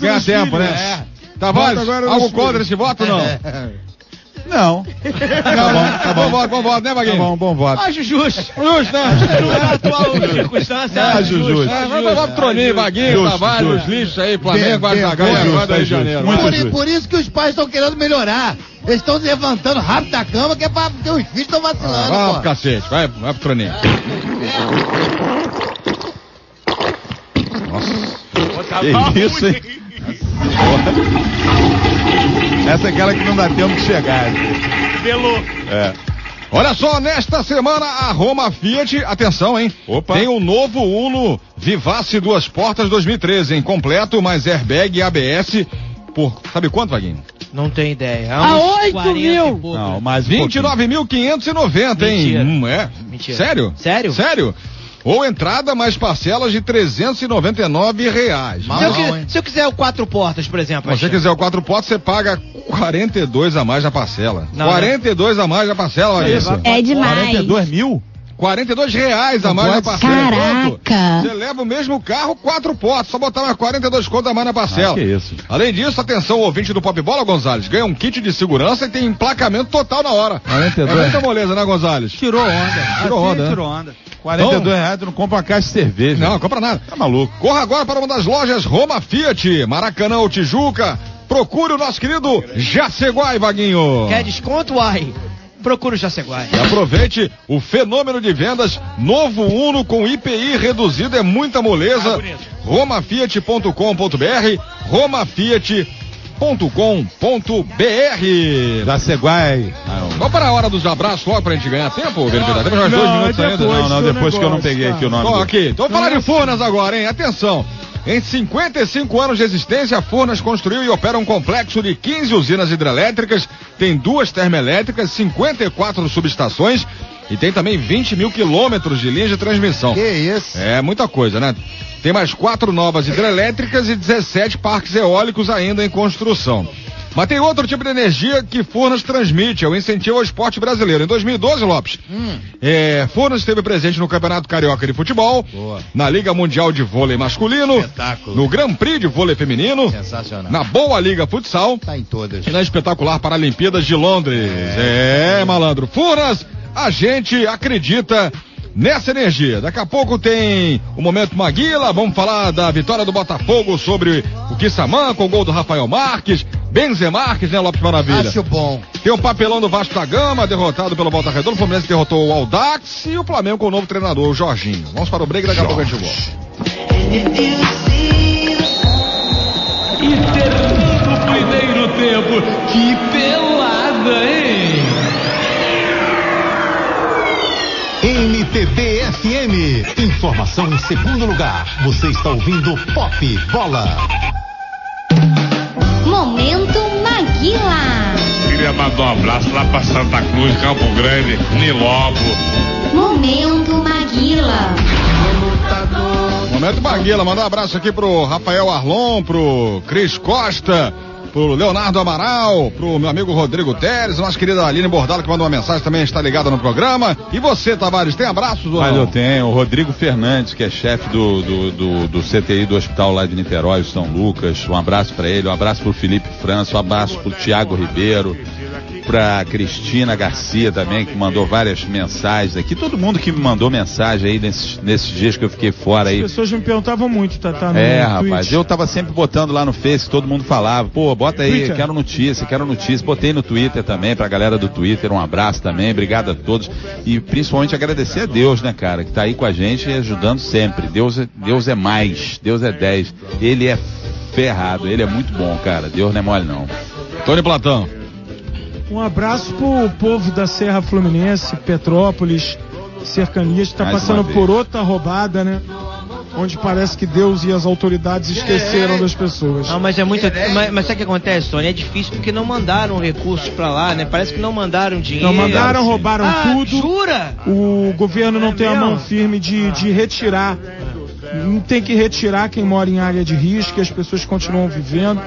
nos tempo, né? Tavares, agora algo contra esse voto ou não? Não. Tá bom, tá bom. Bom voto, bom voto, né, Tá Vaguinho? bom, bom voto. Acho justo. Justo, né? Na atual circunstância, Ah, acho Juju. justo. É, Vamos Troninho, Vaguinho, Tavares, lixos aí, Flamengo, vai bem, vai Rio é de. Janeiro. Por, por isso que os pais estão querendo melhorar. Eles estão levantando rápido da cama, que é pra, porque os filhos estão vacilando, Vai pô. pro cacete, vai, vai pro Troninho. Tá Que isso, hein? Essa é aquela que não dá tempo de chegar. Velou. É. Olha só, nesta semana a Roma Fiat, atenção, hein? Opa. Tem o novo Uno Vivace Duas Portas 2013, hein? Completo, mais airbag e ABS por, sabe quanto, Vaguinho? Não tem ideia. É A uns 8 40 e mil. Não, mais um pouquinho. 29.590, hein? Mentira. Hum, é? Mentira. Sério? Sério? Sério? Ou entrada mais parcelas de 399 reais. Mal Se eu, não, se eu quiser o quatro portas, por exemplo. Se você quiser o quatro potes, você paga 42 a mais na parcela. Não, 42 a mais na parcela, olha isso. É demais. 42 mil? 42 reais a mais na parcela. Caraca. Você leva o mesmo carro, quatro potes. Só botar mais 42 conto a mais na parcela. Ah, que isso. Além disso, atenção, ouvinte do Pop Bola, Gonzalez. Ganha um kit de segurança e tem emplacamento total na hora. 42. É muita moleza, né, Gonzalez? Tirou onda. Tirou onda, né? Tirou onda. 42 reais, tu não compra uma caixa de cerveja. Não, compra nada. Tá maluco. Corra agora para uma das lojas Roma Fiat, Maracanã ou Tijuca. Procure o nosso querido Jaceguai, Vaguinho. Quer desconto, uai? Procura o Jaceguai. E aproveite o fenômeno de vendas novo Uno com IPI reduzido é muita moleza. romafiat.com.br romafiat.com.br Da Seguai. Vamos para a hora dos abraços logo pra gente ganhar tempo, Verificador? Temos mais Não, dois é minutos ainda. depois. Não, não, seu depois que eu não negócio, peguei cara. aqui o nome. Então, do- aqui, então vamos falar de Furnas agora, hein? Atenção. Em 55 anos de existência, a Furnas construiu e opera um complexo de 15 usinas hidrelétricas, tem duas termoelétricas, 54 subestações e tem também 20 mil quilômetros de linhas de transmissão. Que isso? É muita coisa, né? Tem mais quatro novas hidrelétricas e 17 parques eólicos ainda em construção. Mas tem outro tipo de energia que Furnas transmite, é o incentivo ao esporte brasileiro. Em 2012, Lopes, é, Furnas esteve presente no Campeonato Carioca de Futebol, na Liga Mundial de Vôlei Masculino, Espetáculo. no Grand Prix de Vôlei Feminino, Sensacional. na Boa Liga Futsal Tá em todas. e na espetacular Paralimpíadas de Londres. É, malandro. Furnas, a gente acredita nessa energia. Daqui a pouco tem o Momento Maguila, vamos falar da vitória do Botafogo sobre o Kissamã com o gol do Rafael Marques, Benze Marques, né, Lopes Maravilha? Acho bom. Tem o papelão do Vasco da Gama, derrotado pelo Volta Redonda, o Fluminense derrotou o Aldax e o Flamengo com o novo treinador, o Jorginho. Vamos para o break, daqui a pouco a gente volta. E termina o primeiro tempo. Que pelada, hein? FM. Informação em segundo lugar. Você está ouvindo Pop Bola. Momento Maguila. Queria mandar um abraço lá pra Santa Cruz, Campo Grande, Nilobo. Momento Maguila. Momento Baguila, mandar um abraço aqui pro Rafael Arlon, pro Cris Costa, pro Leonardo Amaral, pro meu amigo Rodrigo Teres, nossa querida Aline Bordalo que mandou uma mensagem também está ligada no programa. E você, Tavares, tem abraços ou Mas eu tenho o Rodrigo Fernandes, que é chefe do, do, do, do CTI do hospital lá de Niterói, São Lucas. Um abraço para ele, um abraço pro Felipe França, um abraço pro Tiago Ribeiro, pra Cristina Garcia também, que mandou várias mensagens aqui. Todo mundo que me mandou mensagem aí nesses, nesses dias que eu fiquei fora As aí. pessoas me perguntavam muito, Tatá, no É, Twitch. rapaz, eu tava sempre botando lá no Face, todo mundo falava, pô, bota aí, Twitter. quero notícia, quero notícia. Botei no Twitter também, pra galera do Twitter, um abraço também, obrigado a todos. E principalmente agradecer a Deus, né, cara, que tá aí com a gente e ajudando sempre. Deus é, Deus é mais, Deus é 10. Ele é ferrado. Ele é muito bom, cara. Deus não é mole, não. Tony Platão. Um abraço pro povo da Serra Fluminense, Petrópolis, cercanias, que tá Mais passando por outra roubada, né? Onde parece que Deus e as autoridades esqueceram das pessoas. Não, mas é muito. Mas, mas sabe o que acontece, Tony? É difícil porque não mandaram recursos pra lá, né? Parece que não mandaram dinheiro. Não mandaram, roubaram Ah, tudo. Jura? O governo não É tem a mão firme de, de retirar. Não tem que retirar quem mora em área de risco, e as pessoas continuam vivendo.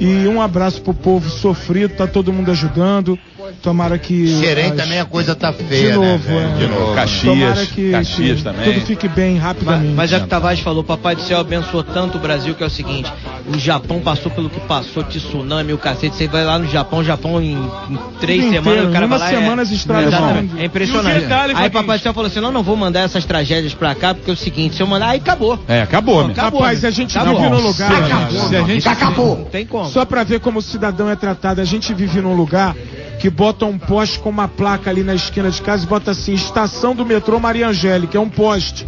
E um abraço pro povo sofrido, tá todo mundo ajudando. Tomara que. Xerém as- também a coisa tá De feia, novo, né, é. De novo. Caxias, Tomara que, Caxias que também. tudo fique bem rapidamente. Mas já que o Tavares falou, Papai do Céu abençoou tanto o Brasil que é o seguinte: o Japão passou pelo que passou, tsunami, o cacete. Você vai lá no Japão, o Japão em, em três semanas, inteiro, o cara vai lá. semana as estradas É impressionante. O detalhe, Aí? Papai do Céu falou assim: não, não vou mandar essas tragédias pra cá, porque é o seguinte, se eu mandar, aí acabou. É, acabou, meu. Acabou. Rapaz, a gente Acabou. vive num lugar. Acabou, se a gente Não tem como. Só pra ver como o cidadão é tratado. A gente vive num lugar que bota um poste com uma placa ali na esquina de casa e bota assim, estação do metrô Maria Angélica, é um poste.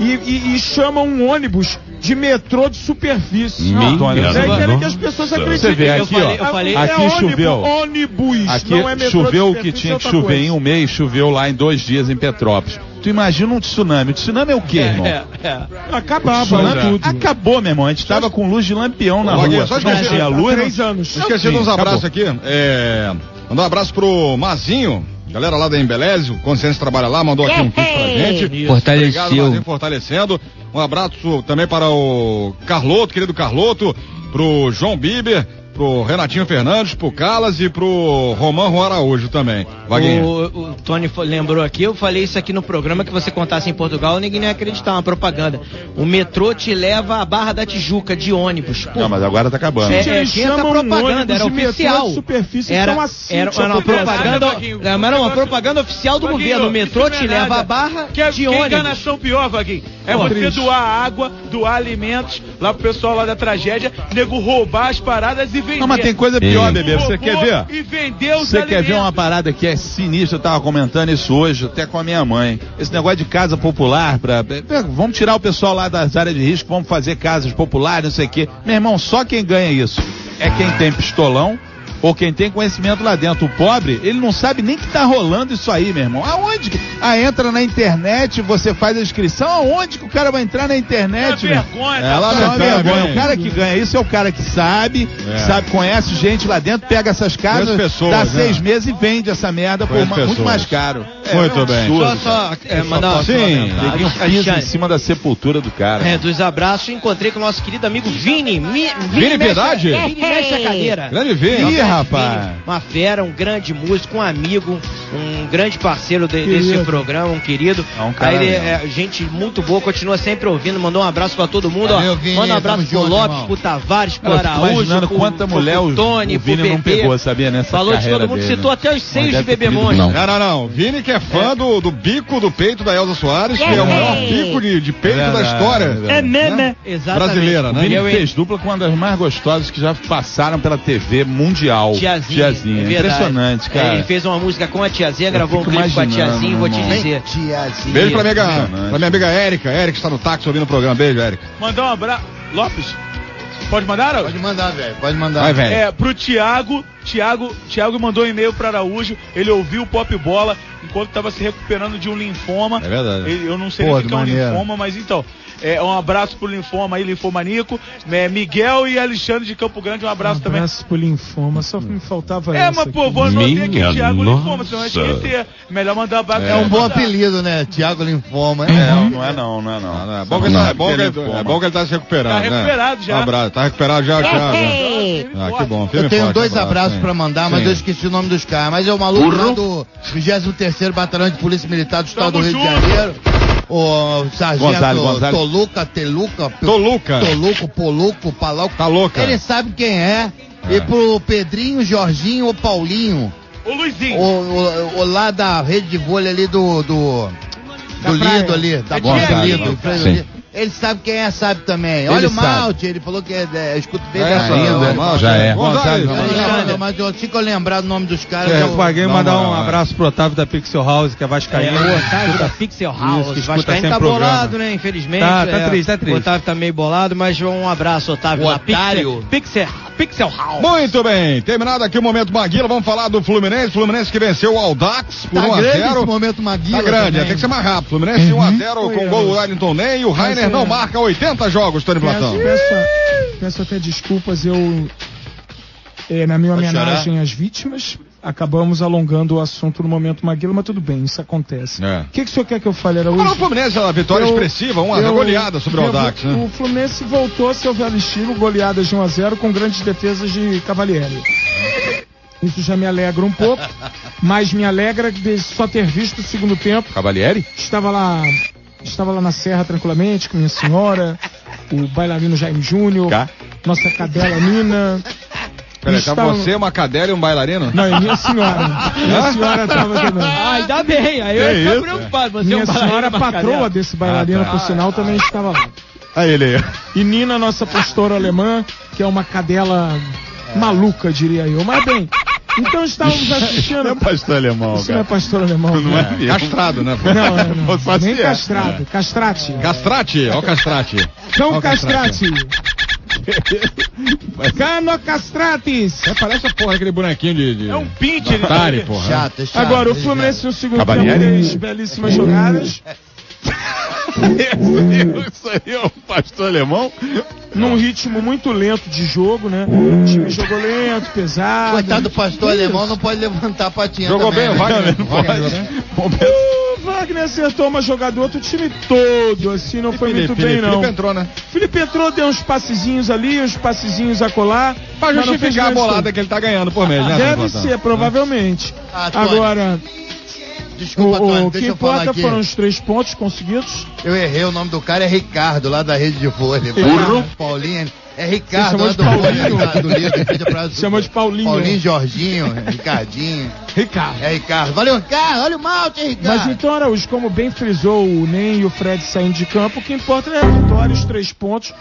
E, e, e chama um ônibus de metrô de superfície. Daí nossa. querem que as pessoas acreditem. Você vê Eu aqui, falei- ó. eu falei- É aqui ônibus, choveu. ônibus, Aqui não é metrô choveu o que tinha é que chover coisa. em um mês, choveu lá em dois dias em Petrópolis. Tu imagina um tsunami. O tsunami é o quê, irmão? É, é. Acabava Tsunami tudo. acabou, meu irmão. A gente tava com luz de lampião na rua. só Não tinha luz. três anos. Uns abraços aqui. É, mandar um abraço pro Mazinho. Galera lá da Embeleze, o Consciência trabalha lá, mandou aqui um kit pra gente. Fortaleceu. Obrigado, Mazinho, fortalecendo. Um abraço também para o Carloto, querido Carloto, pro João Biber, pro Renatinho Fernandes, pro Calas e pro Roman Juan Araújo também. Vaguinho. O, o Tony lembrou aqui, eu falei isso aqui no programa que você contasse em Portugal, ninguém ia acreditar, uma propaganda. O metrô te leva à Barra da Tijuca de ônibus. Pô, Não, mas agora tá acabando. É, Gente, é, eles tinha essa um propaganda, era oficial. de superfície, era, então assiste era, a era uma propaganda, Vaguinho, era uma propaganda oficial do Vaguinho, governo. O metrô te não é leva à Barra Que, de que ônibus. enganação pior, Vaguinho. É Pô, você triste. doar água, doar alimentos lá pro pessoal lá da tragédia, nego roubar as paradas e vender. Não, mas tem coisa pior, bebê. Você quer ver? E Você quer ver uma parada que é sinistra? Eu tava comentando isso hoje, até com a minha mãe. Esse negócio de casa popular, pra, pra- vamos tirar o pessoal lá das áreas de risco, vamos fazer casas populares, não sei o quê. Meu irmão, só quem ganha isso é quem tem pistolão ou quem tem conhecimento lá dentro. O pobre, ele não sabe nem que tá rolando isso aí, meu irmão. Aonde? que- Ah, entra na internet, você faz a inscrição. Aonde que o cara vai entrar na internet, É meu? vergonha, É, lá certo. não é vergonha. bem. O cara que ganha isso é o cara que sabe, É. sabe, conhece gente lá dentro, pega essas casas, pessoas, dá né? seis meses e vende essa merda por Conhece ma- muito mais caro. Muito é um bem. absurdo, Só, só é, mandar uma Sim, pisa em cima da sepultura do cara. é, dos abraços, encontrei com o nosso querido amigo Vini. Mi, Vini mexe- Piedade? Vini mexe a cadeira. Grande Vini. Ih, rapaz. Uma fera, um grande músico, um amigo, um grande parceiro de- desse programa, um querido. É um cara Aí ele legal. é gente muito boa, continua sempre ouvindo, mandou um abraço pra todo mundo. Valeu, ó. Vini, Manda um abraço pro junto, Lopes, irmão. pro Tavares, pro Cara, eu fico Araújo, imaginando pro, quanta pro- mulher pro o- Tony, o pro Vini não Bebê. pegou, sabia, nessa Falou de carreira todo mundo, dele. citou até os seios de deve ter Bebê pedido Monte. não. Não, não, não. Vini que é fã do, do bico do peito da Elza Soares, que é o maior bico de, de peito É da verdade, história. é verdade. É né? Exatamente. Brasileira, O né? Vini Eu- fez dupla com uma das mais gostosas que já passaram pela TV mundial. Tiazinha. Tiazinha. é. Impressionante, cara. É, ele fez uma música com a tiazinha, Eu gravou um clipe com a tiazinha, vou te dizer. Tiazinha. Beijo pra minha, pra minha amiga Érica. Érica está no táxi ouvindo o programa. Beijo, Érica. Mandar um abraço. Lopes, pode mandar, Araújo? Pode mandar, velho. Pode mandar. Vai, velho. É, pro Thiago, Thiago, Thiago mandou um e-mail para Araújo, ele ouviu o Pop Bola enquanto estava se recuperando de um linfoma. É verdade. Ele- eu não sei Pô, nem o que é um linfoma, mas então. É, um abraço pro linfoma aí, linfomaníaco. É, Miguel e Alexandre de Campo Grande, um abraço também. Abraço pro linfoma, só me faltava É, essa mas pô, aqui. vou anotar aqui Thiago Linfoma, senão ia ter. Melhor mandar abraço. É um bom apelido, né? Tiago Linfoma. É, É. não é não, não é não. É bom, que ele, tá- é, bom que ele, é bom que ele tá se recuperando, Tá né? recuperado já. Um abraço. Tá recuperado já, Thiago. Ah, que bom. Eu tenho forte, dois abraço, abraços pra mandar, mas Sim. eu esqueci o nome dos caras. Mas é o maluco lá do 23º Batalhão de Polícia Militar do Estado Tamo do Rio de. Janeiro. O sargento Gonzalo, Gonzalo. Toluca, Teluca, Toluca. Toluco, Poluco, Palau. Tá louca. Ele sabe quem é. E pro Pedrinho, Jorginho ou Paulinho, Ô Luizinho, o, o, o lá da rede de vôlei ali do. do do. Lido ali, da É do ali, Lido. Lido. Ele sabe quem é, sabe também. Ele Olha o sabe. Malte, ele falou que é, é, eu escuto desde É, a ainda. Malte, já é. Gonzalez. Não, Mas eu assim que eu lembrar do nome dos caras. É, eu- paguei Não, mandar não, um não, abraço pro Otávio da Pixel House, que é vascaíno. É, o Otávio da Pixel House. Isso, que escuta Vascaíno sempre tá o programa. bolado, né? Infelizmente. Tá, tá é. triste, tá triste. O Otávio tá meio bolado, mas um abraço, Otávio O da otário. Pixel, Pixel, House. Muito bem, terminado aqui o momento Maguila, vamos falar do Fluminense. Fluminense que venceu o Aldax por Tá 1 a grande 0 esse momento Maguila Tá grande, tem que ser mais rápido. Fluminense 1 a 0 com gol do Wellington Ney e o Rainer Mas, não é, marca 80 jogos, Tony Peço, Platão. peço, peço até desculpas, eu, é, na minha Pode homenagem às vítimas, acabamos alongando o assunto no momento Maguila, mas tudo bem, isso acontece. É. O que, que o senhor quer que eu fale? Era hoje? O Fluminense, a vitória Eu- expressiva, uma eu- goleada sobre o Aldax, né? O Fluminense voltou a seu velho estilo, goleadas de 1 a 0 com grandes defesas de Cavalieri. Isso já me alegra um pouco, mas me alegra de só ter visto o segundo tempo. Cavalieri? Estava lá, estava lá na serra tranquilamente com minha senhora, o bailarino Jaime Júnior, Cá? nossa cadela Nina. Peraí, tá Estava- você, uma cadela e um bailarino? Não, e minha senhora. Minha senhora estava também. Ah, ainda bem, aí eu ia isso? preocupado. Você é Minha um bailarino senhora, patroa desse bailarino, Ah, tá. por sinal, também estava lá. Aí ele aí. E Nina, nossa pastora alemã, que é uma cadela maluca, diria eu. Mas bem, então estávamos assistindo. Não é pastor alemão, Isso não é pastor alemão. Não é né? Castrado, né? Não, não, não. Nem é. castrado. Castrate. Castrate, ó o castrate. Cão Ó o castrate. Cano castrates. É, parece a porra aquele bonequinho de. de... É um pinte, ele Atari, porra. Chato, é chato. Agora, o ele Fluminense no segundo tempo belíssimas jogadas. Isso aí é um pastor alemão? Num ritmo muito lento de jogo, né? O time jogou lento, pesado. Coitado do pastor Isso. alemão, não pode levantar a patinha Jogou também, bem o né? Wagner. O Wagner acertou uma jogada, outro time todo, assim, não foi muito bem, não. Felipe entrou, né? Felipe entrou, deu uns passezinhos ali, uns passezinhos. Pra mas não fez justificar a bolada que ele tá ganhando por mês, né? Deve ser, provavelmente. Ah, Agora, Desculpa, o, Tony, o que deixa eu falar importa aqui. foram os três pontos conseguidos. Eu errei, o nome do cara é Ricardo, lá da rede de vôlei. Burro. Paulinho. É Ricardo, lá do Paulinho? Do pra- Chamou de Paulinho. Paulinho, Jorginho, Ricardinho. Ricardo. É Ricardo. Valeu, Ricardo. Olha o malte, hein, Ricardo. Mas então, Araújo, como bem frisou o Nen e o Fred saindo de campo, o que importa é a vitória, os três pontos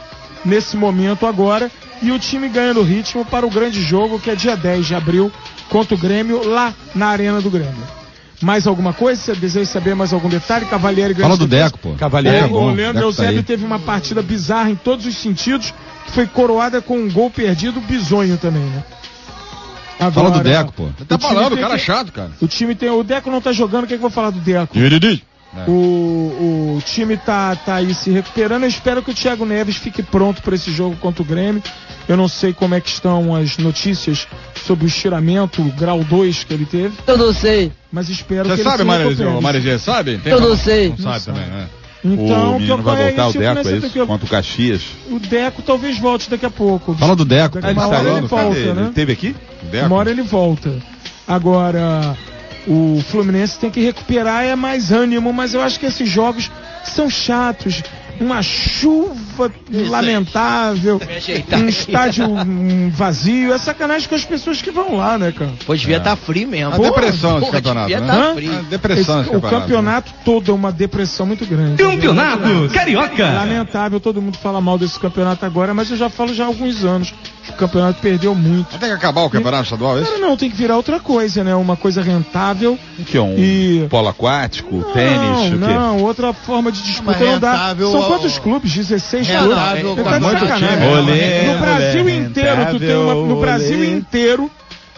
nesse momento agora. E o time ganhando ritmo para o grande jogo, que é dia 10 de abril, contra o Grêmio, lá na Arena do Grêmio. Mais alguma coisa? Você deseja saber mais algum detalhe? Cavalieri ganhou. Fala do Deco, pô. Cavalieri é o bom. Leandro tá Eusébio aí. teve uma partida bizarra em todos os sentidos, que foi coroada com um gol perdido bizonho também, né? Fala do Deco, pô. Tá falando, o cara é que- chato, cara. O time tem. O Deco não tá jogando, o que, é que eu vou falar do Deco? Divididi. O, o time tá, tá aí se recuperando. Eu espero que o Thiago Neves fique pronto para esse jogo contra o Grêmio. Eu não sei como é que estão as notícias sobre o estiramento, o grau 2 que ele teve. Eu não sei. Mas espero Você que ele sabe, se recupere. Marizinho? Marizinho, sabe? Eu não sei. Não sabe também, né? Então, o o que menino vai voltar, o isso, Deco, é isso? a- Contra o Caxias. O Deco talvez volte daqui a pouco. Fala do Deco. Daqui pô. a uma Tá hora ele volta, cadê? né? Ele teve aqui? Deco. Uma hora ele volta. Agora, o Fluminense tem que recuperar é mais ânimo, mas eu acho que esses jogos são chatos. Uma chuva lamentável, um estádio vazio. É sacanagem com as pessoas que vão lá, né, cara? Pô, devia estar frio mesmo. A depressão esse campeonato, devia né? tá frio. A depressão esse Esse- o campeonato. campeonato todo é uma depressão muito grande. Campeonato Carioca. Lamentável, todo mundo fala mal desse campeonato agora, mas eu já falo já há alguns anos. O campeonato perdeu muito. Tem que acabar o campeonato estadual, é isso? Não, tem que virar outra coisa, né? Uma coisa rentável. O que é um E- polo aquático, tênis, não, o quê? não, outra forma de disputa Mas não dá. rentável, São ó, quantos clubes? 16 rentável, clubes. tá Tá muito time. Olê, no Brasil olê, inteiro, tu tem uma, no rentável, Brasil olê. inteiro,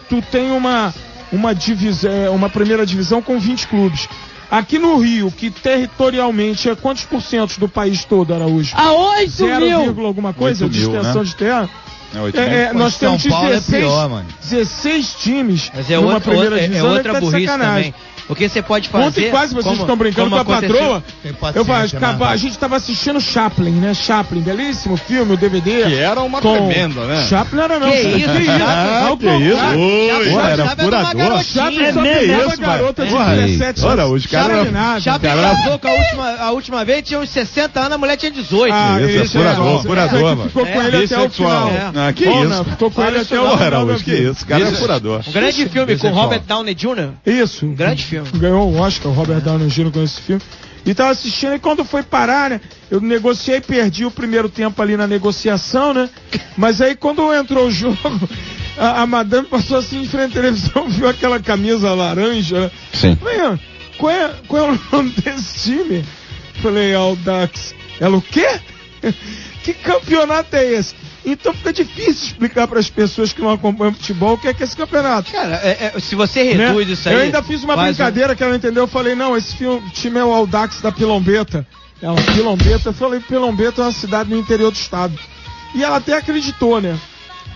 tu tem uma uma divisão, uma primeira divisão com 20 clubes. Aqui no Rio, que territorialmente é quantos por cento do país todo, Araújo? A 8 Zero mil. vírgula alguma coisa Oito de mil, extensão né? de terra? É, É, é, nós São temos Paulo é 16, pior, mano. 16 times Mas é numa outra, primeira outra, é outra tá burrice sacanagem. Também. Porque você pode fazer. Ontem quase vocês como- estão brincando com a patroa. Eu falo, né, a gente tava assistindo Chaplin, né? Chaplin, belíssimo filme, o DVD. Que era uma com- tremenda, né? Chaplin não era não. Que isso, que Chaplin? Ao que isso? Oi, era furador. Chaplin só É pegava isso, garota de Porra, 17 Ora, anos. os caras- Chaplin nada. Chaplin Caralho. casou com a última, a última vez, tinha uns 60 anos, a mulher tinha 18. Ah, Isso, é esse furador, furador, Esse mano. Ficou com É, ele até o final. É. Ah, que isso? Tô com ele isso até o Araújo, que isso? O cara é furador. Um grande filme com Robert Downey Jr. Isso. Um grande filme. Ganhou o Oscar, o Robert Downey Jr. com esse filme. E tava assistindo, e quando foi parar, né? Eu negociei perdi o primeiro tempo ali na negociação, né? Mas aí quando entrou o jogo, a, a madame passou assim em frente à televisão, viu aquela camisa laranja, né? Sim. Falei, "Ah, qual é, qual é o nome desse time? Falei, Aldax. Ela, o quê? que campeonato é esse? Então fica difícil explicar para as pessoas que não acompanham futebol o que é que é esse campeonato. Cara, é- é- se você reduz Né? isso aí. Eu ainda fiz uma faz um- brincadeira que ela entendeu. Eu falei, não, esse filme- time é o Aldax da Pilombeta. Ela, Pilombeta. Eu falei, Pilombeta é uma cidade no interior do estado. E ela até acreditou, né?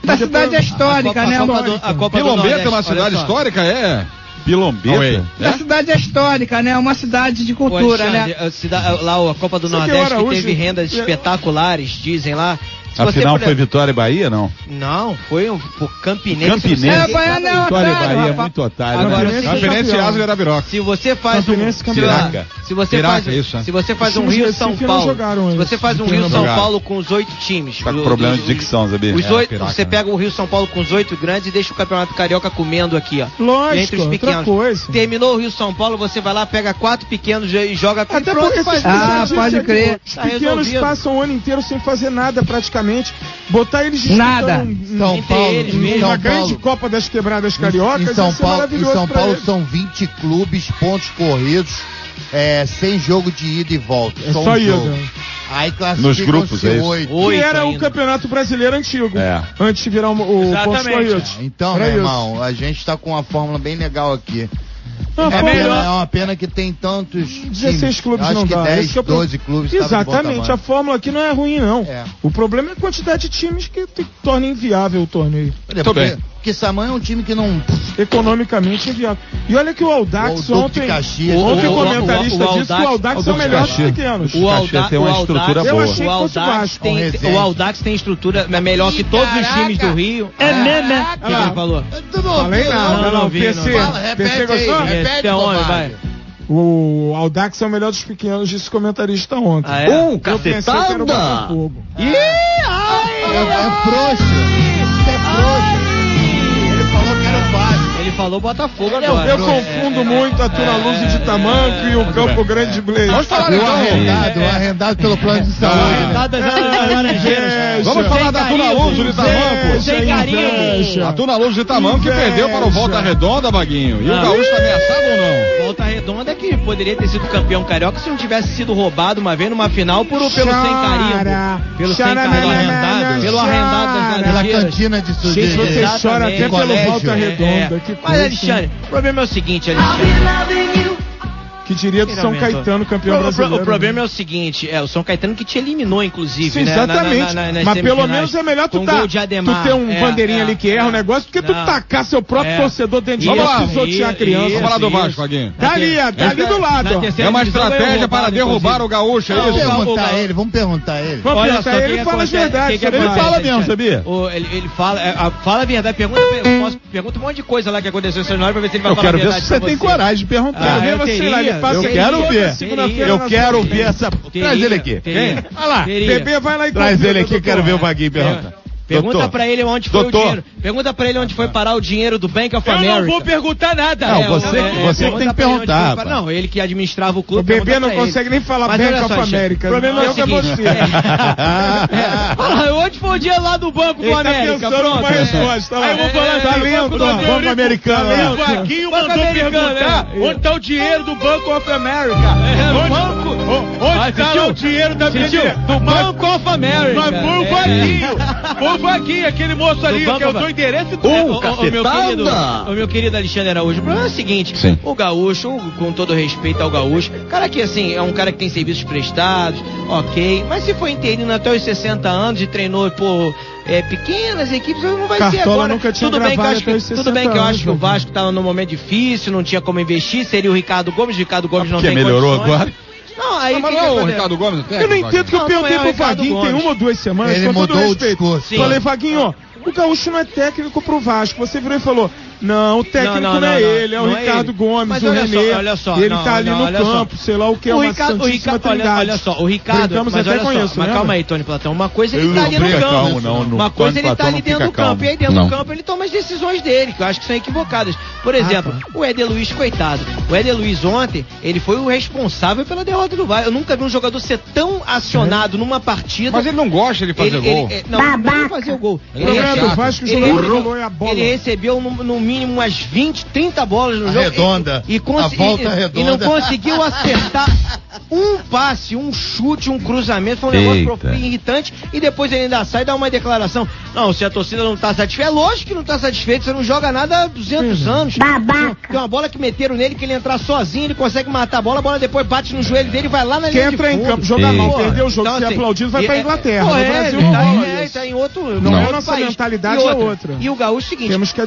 Da cidade é histórica, né, Lógico. Pilombeta é uma cidade histórica, é? Pilombeta? A cidade é histórica, né? Uma cidade de cultura, né? a cida- lá a Copa do Isso é Nordeste que Araújo. teve rendas É. espetaculares, dizem lá. Se Afinal, puder- foi Vitória e Bahia, não? Não, foi um por Campinense. Campinense. Se você- Baiano é Vitória e otário, Bahia é muito otário. Agora, né? se- Campinense e Asa de Arabiroca. Se você faz um, Campinense, se, Piraca. se você Piraca, faz, isso, né? se você faz um times Rio de São Recife não Paulo, jogaram se você faz um Não Rio São jogaram. Paulo com os oito times, Tá com do- problema do- de dicção, sabia? Os É, oito, piraca, você né? pega o Rio São Paulo com os oito grandes e deixa o Campeonato Carioca comendo aqui, ó. Lógico, entre os outra pequenos. coisa. Terminou o Rio São Paulo, você vai lá, pega quatro pequenos e joga Até e pronto, porque faz esses Ah, pode crer. Os Tá pequenos passam o ano inteiro sem fazer nada praticamente. Botar eles Nada. São Paulo, eles em mesmo. São uma grande Paulo, Copa das Quebradas Cariocas. em São é Paulo, em São Paulo são 20 clubes, pontos corridos, é, sem jogo de ida e volta. É só só um ida. Aí Nos grupos, é isso? oito. Que era o ainda. Campeonato Brasileiro antigo. É. Antes de virar o, o Exatamente. corridos. Então, meu isso. irmão, a gente tá com uma fórmula bem legal aqui. Não, É, pena, é uma pena que tem tantos. 16 times. clubes Acho não que dá. 10, Esse que é o pro- 12 clubes. bom Exatamente, a fórmula aqui não é ruim, não. É. O problema é a quantidade de times que, te- torna inviável o torneio. Porque, bem. porque Saman é um time que não. Economicamente inviável. E olha que o Aldax O ontem. Caxias. Ontem O- o comentarista o- o disse que o Aldax é o melhor dos pequenos. O Aldax tem uma estrutura Eu boa. achei O que fosse Aldax, tem, o Aldax tem estrutura é melhor que todos os times do Rio. É mesmo, é? O que que ele falou? Falei nada, não, PC. repete PC aí, gostou? Repete, Até onde, vai? O Aldax é o melhor dos pequenos, disse o comentarista ontem. Ah, é? Eu pensei que era o Botafogo. É, é frouxo. Falou Botafogo Eu, agora. eu confundo muito a Tuna Luz de Tamanco e o Campo Grande Blaze. Vamos falar O então. arrendado, o arrendado pelo plano de saúde. né? Nada já das Laranjeiras. Inveja. Vamos falar da Tuna Luz de Tamanco. Sem carinho. inveja. A Tuna Luz de Tamanco que perdeu para o Volta Redonda, Vaguinho. E o Gaúcho tá ameaçado ou não? Volta Redonda é que poderia ter sido campeão carioca se não tivesse sido roubado uma vez numa final por, pelo sem carinho. Pelo sem carinho. nananana, Pelo arrendado das. Pela cantina de sujeito. você chora até pelo. Volta Redonda. É. Que Mas, Alexandre, o problema é o seguinte, Alexandre. Que diria do São. Caetano, campeão O, pro- brasileiro. o problema é o seguinte, é o São Caetano que te eliminou, inclusive, Sim, né? na- na- exatamente. na- na- nas Mas pelo menos é melhor tu, tá, de tu ter um É, bandeirinha é, ali que erra o é. negócio, porque tu Não. tacar seu próprio É. torcedor dentro de Isso, campo e isso, pisotear a criança. Vamos falar do isso. Vasco, Vaguinho. Tá ali, tá ali do lado. Na É uma estratégia para derrubar o Gaúcho, é isso? Vamos perguntar a ele, vamos perguntar a ele. Vamos Olha perguntar, que ele que fala as verdades. Que que sabe? Ele fala mesmo, sabia? O- ele, fala, é, a- fala a verdade, pergunta, eu posso- pergunta um monte de coisa lá que aconteceu essa hora pra ver se ele vai Eu falar quero a ver verdade se você tem coragem de perguntar. Ah, Quero eu ver você lá, teria, eu quero ver. segunda-feira Eu quero ver essa. Teria, Traz ele aqui. teria. Olha lá, Teria. bebê vai lá e Traz ele aqui, quero ver o Vaguinho pergunta. Pergunta Doutor. pra ele onde foi Doutor. o dinheiro. Pergunta pra ele onde foi parar o dinheiro do Bank of Eu America. não vou perguntar nada. Não, É, você- é, você é, que pergunta tem que perguntar, foi Não, ele que administrava o clube. O bebê não pra ele. consegue nem falar Mas Bank of America. O problema é o é seguinte. você. É. Fala, onde foi o dinheiro lá do Banco do Ele tá América? pensando Pronto. resposta. Aí eu vou falar Tá assim, do. Banco americano, o Vaguinho Banco mandou americano, perguntar é. onde tá o dinheiro do Banco of America. É, banco. o- onde Ah, tá o dinheiro da? Do Banco of America. Mas foi o É. Vaguinho. Foi o Vaguinho, aquele moço ali, que eu of- dou endereço e ô, ô, meu querido, ô, meu querido Alexandre Araújo, o problema é o seguinte: Sim. o gaúcho, com todo respeito ao gaúcho, cara que assim, é um cara que tem serviços prestados, ok, mas se foi interino até os 60 anos e treinou por é, pequenas equipes, não vai ser Cartola agora. nunca tinha tudo bem que eu acho que, tudo bem que eu 60 acho que o Vasco tava num momento difícil, não tinha como investir, seria o Ricardo Gomes, o Ricardo Gomes não Porque tem melhorou condições. agora. Não, aí Não, mas que não que é o? Ricardo Gomes, Eu não entendo que eu perguntei pro Vaguinho tem uma ou duas semanas, Ele com todo mudou o respeito. Falei, Vaguinho, ó, o Gaúcho não é técnico pro Vasco. Você virou e falou, Não, o técnico não, Não, não, é não, ele, é o não é Ricardo ele. Gomes, Mas o olha Renê. só, olha só, e ele não, tá ali não, no olha só. campo, sei lá o que, é o uma Ricardo, o Ricardo olha, olha só, o Ricardo, Brincamos mas até olha com só, isso, mas lembra? calma aí, Tony Platão, uma coisa ele Ele tá não ali no campo, calmo, não, uma coisa Tony ele tá ali não dentro do campo, e aí dentro Não. do campo ele toma as decisões dele, que eu acho que são equivocadas. Por exemplo, o Éder Luiz, coitado, o Éder Luiz ontem, ele foi o responsável pela derrota do Vasco, eu nunca vi um jogador ser tão acionado numa partida. Mas ele não gosta de fazer Ele- gol. ele- é, não, não é fazer o gol. O problema do Vasco, o ele, jogador ele- falou é a bola. ele recebeu no mínimo umas 20, 30 bolas no A jogo. redonda. E, e, A volta e- e redonda. não conseguiu acertar um passe, um chute, um cruzamento. Foi um negócio Eita. prof- irritante. E depois ele ainda sai e dá uma declaração. Não, se a torcida não tá satisfeita, é lógico que não tá satisfeito. Você não joga nada há 200 anos. Babaca. Tem uma bola que meteram nele, que ele entrar sozinho, ele consegue matar a bola, a bola depois bate no joelho dele e vai lá na Quem linha de entra em campo, joga mal, perdeu o jogo, então, se é assim, aplaudido, vai pra é- Inglaterra. Pô, No é, Brasil ele não tá, rola é, tá em outro, Não. não. A outro nossa país. mentalidade E é outra. E o gaúcho é o seguinte. Temos que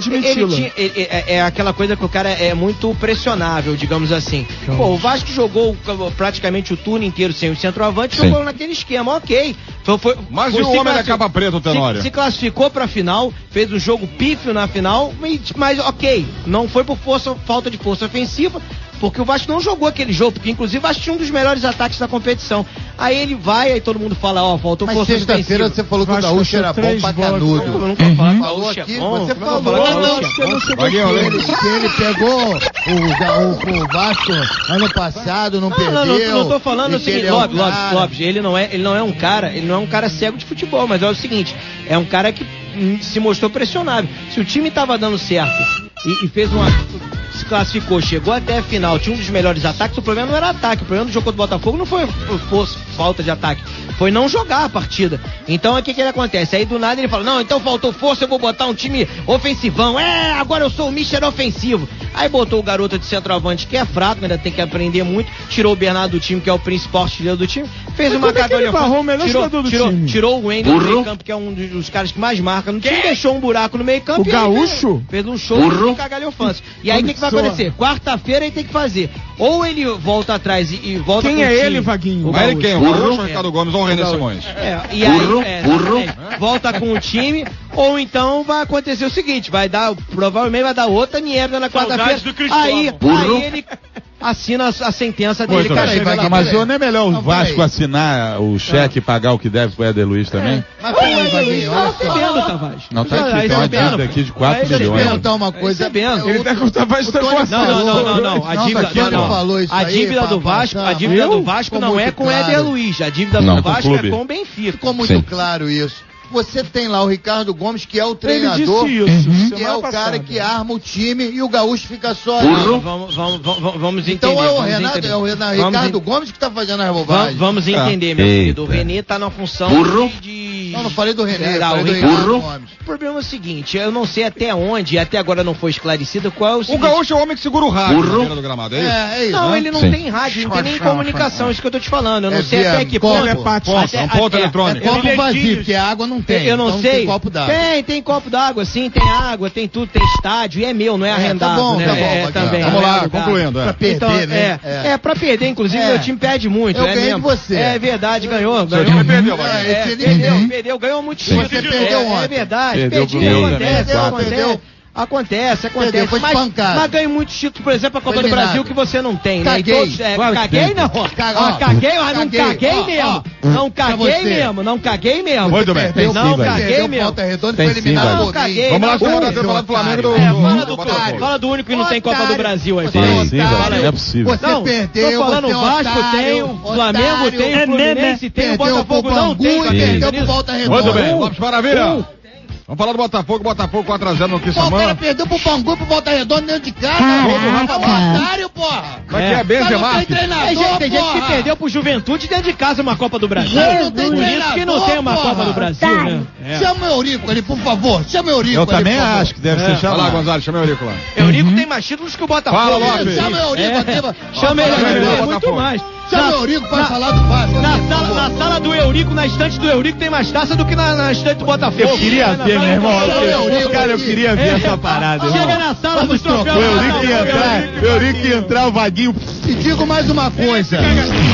ele- é, é aquela coisa que o cara é muito pressionável, digamos assim. Pô, o Vasco jogou praticamente o turno inteiro sem o centroavante, Sim. jogou naquele esquema, ok. Foi, foi, Mas foi- e o homem da capa preta, o Tenório? Se, se classificou pra final, fez um jogo pífio na final, mas, mas ok, não foi por força, falta de força ofensiva, porque o Vasco não jogou aquele jogo, porque inclusive o Vasco tinha um dos melhores ataques da competição. Aí ele vai, aí todo mundo fala, ó, faltou Mas sexta-feira você falou que o Gaúcho era bom pra canudo. Eu nunca Falou é aqui, bom, você eu nunca vou falou, falar que o não, ele, ele pegou o, o, o Vasco ano passado, não, Não, perdeu. não, não, não tô falando o que seguinte, é Lopes, Lopes, ele não é, ele não é um cara, ele não é um cara cego de futebol, mas é o seguinte, é um cara que hum, se mostrou pressionável. Se o time tava dando certo e, e fez uma se classificou, chegou até a final, tinha um dos melhores ataques, o problema não era ataque, o problema do jogo contra o Botafogo não foi força, falta de ataque, foi não jogar a partida. Então o que que ele acontece? Aí do nada ele fala: "Não, então faltou força, eu vou botar um time ofensivão. É, agora eu sou o Mister ofensivo". Aí botou o garoto de centroavante que é fraco, ainda tem que aprender muito, tirou o Bernardo do time, que é o principal artilheiro do time, fez Mas uma como é barrou o melhor tirou, jogador do tirou, time? tirou o Wendel do meio campo, que é um dos, dos caras que mais marca no time, deixou um buraco no meio campo O e Gaúcho? fez, fez um show de cagalhofância. E aí o que, que vai acontecer? Quarta-feira ele tem que fazer. Ou ele volta atrás e, e volta Quem com o é time. ele, Vaguinho? O ele Gaúcho. quem? O Gaúcho o Ricardo Gomes ou o René. Simões? É, e aí, é, exatamente. volta com o time, ou então vai acontecer o seguinte, vai dar, provavelmente vai dar outra merda na quarta-feira. Aí, aí ele assina a, a sentença dele, Muito cara. bem. revela- Mas não é melhor o Não, Vasco assinar o cheque e pagar o que deve pro Éder Luiz também? Mas Ô, peraí, Éder Luiz, tá recebendo, Tavares. Não, tá Tá aqui, tem uma dívida aqui de 4 Tá Deixa eu te milhões. perguntar uma coisa. recebendo. Ele tá com o Tavares tá com a Não, não, não, não, não. A dívida, não, não. a aí, do Vasco, a dívida do Vasco não é com o. Éder Luiz, a dívida Não, do Vasco é com o Benfica. Ficou muito claro isso. Você tem lá o Ricardo Gomes, que é o Ele treinador, disse isso. que é o passada. cara que arma o time e o Gaúcho fica só ali. Vamos, vamos, vamos, vamos, entender. Então é o Renato, entender. é o Renato, Ricardo en- Gomes que tá fazendo as bobagens. vamos entender, Ah, meu querido. O. Renê tá na função de. Não, não falei do René, Não, falei o do Ricardo- Gomes. O problema é o seguinte, eu não sei até onde, e até agora não foi esclarecido qual é o O seguinte. Gaúcho é o homem que segura o rádio na beira do gramado, é isso? É, é isso. Não, né? ele não Sim. tem rádio, não tem nem comunicação, isso que eu tô te falando. Eu não É sei via até que ponto. Telepático. até- É um ponto até- É eletrônico. copo vazio, porque água não tem. Eu não então sei. Tem copo d'água. Tem, tem copo d'água, sim, tem água, tem tudo, tem estádio, e é meu, não é tá arrendado, bom, né? tá bom, é, também. Vamos é lá, concluindo, é. Pra perder, Então, né? É, é. pra perder, inclusive, É. meu time perde muito. Eu é ganhei de você. É verdade, ganhou. Seu ganhou. time perdeu, É. É, perdeu, ninguém. Perdeu, ganhou muito Sim. Você perdeu é, ontem. É verdade, Perdeu perdi, acontece. Acontece, acontece. Foi mas, espancado. mas ganhei muitos títulos, por exemplo, a Copa do. Brasil que você não tem, né? Caguei. todos- é, caguei tem. não. Caga- Ó, ó, caguei, mas não caguei. Ó, mesmo. ó. Não caguei mesmo, não caguei mesmo. Muito bem. Perdeu, Não, perdeu, caguei mesmo. Volta redonda Tem foi sim, eliminado vai. por Não, caguei. Vamos lá, feira falar do Flamengo do, É, fala, do único que não tem Copa do. Brasil aí. É Sim, velho, não é possível. Você perdeu, tô falando, o é Vasco tem, o Flamengo tem, o Fluminense tem, o Botafogo não tem. Bangu perdeu entendendo pro isso? Volta Redonda. Muito bem, Lopes Maravilha. Vamos falar do Botafogo, Botafogo 4x0 no Pô, o cara perdeu pro Bangu e pro Volta Redonda dentro de casa. Caraca. É um otário, porra. Mas que é Benzema. Tem treinador, Tem gente, tem gente que porra. perdeu pro Juventude dentro de casa uma Copa do Brasil. Não tem Por isso que não tem uma treinador, Copa do porra. Brasil, né? É. Chama o Eurico ali, por favor. Chama o Eurico Eu ali, também acho que deve É. ser Vai lá, chamado. Gonzalo, chama o Eurico lá. Eurico tem mais títulos que o Botafogo. Fala, Lopes. Chama o Eurico É. aqui. Chama ele aqui, Eurico, é muito Botafogo. mais. Chama o Eurico pra falar do Vasco. Na por sala, na sala do Eurico, na estante do Eurico, tem mais taça do que na, na estante do Botafogo. Eu queria na ver, meu irmão. eu- Cara, eu queria ver É. essa parada. Chega irmão. na sala Vamos dos troféus. trocar. O Eurico ia entrar, o Eurico ia entrar, o Vaguinho. E digo mais uma coisa.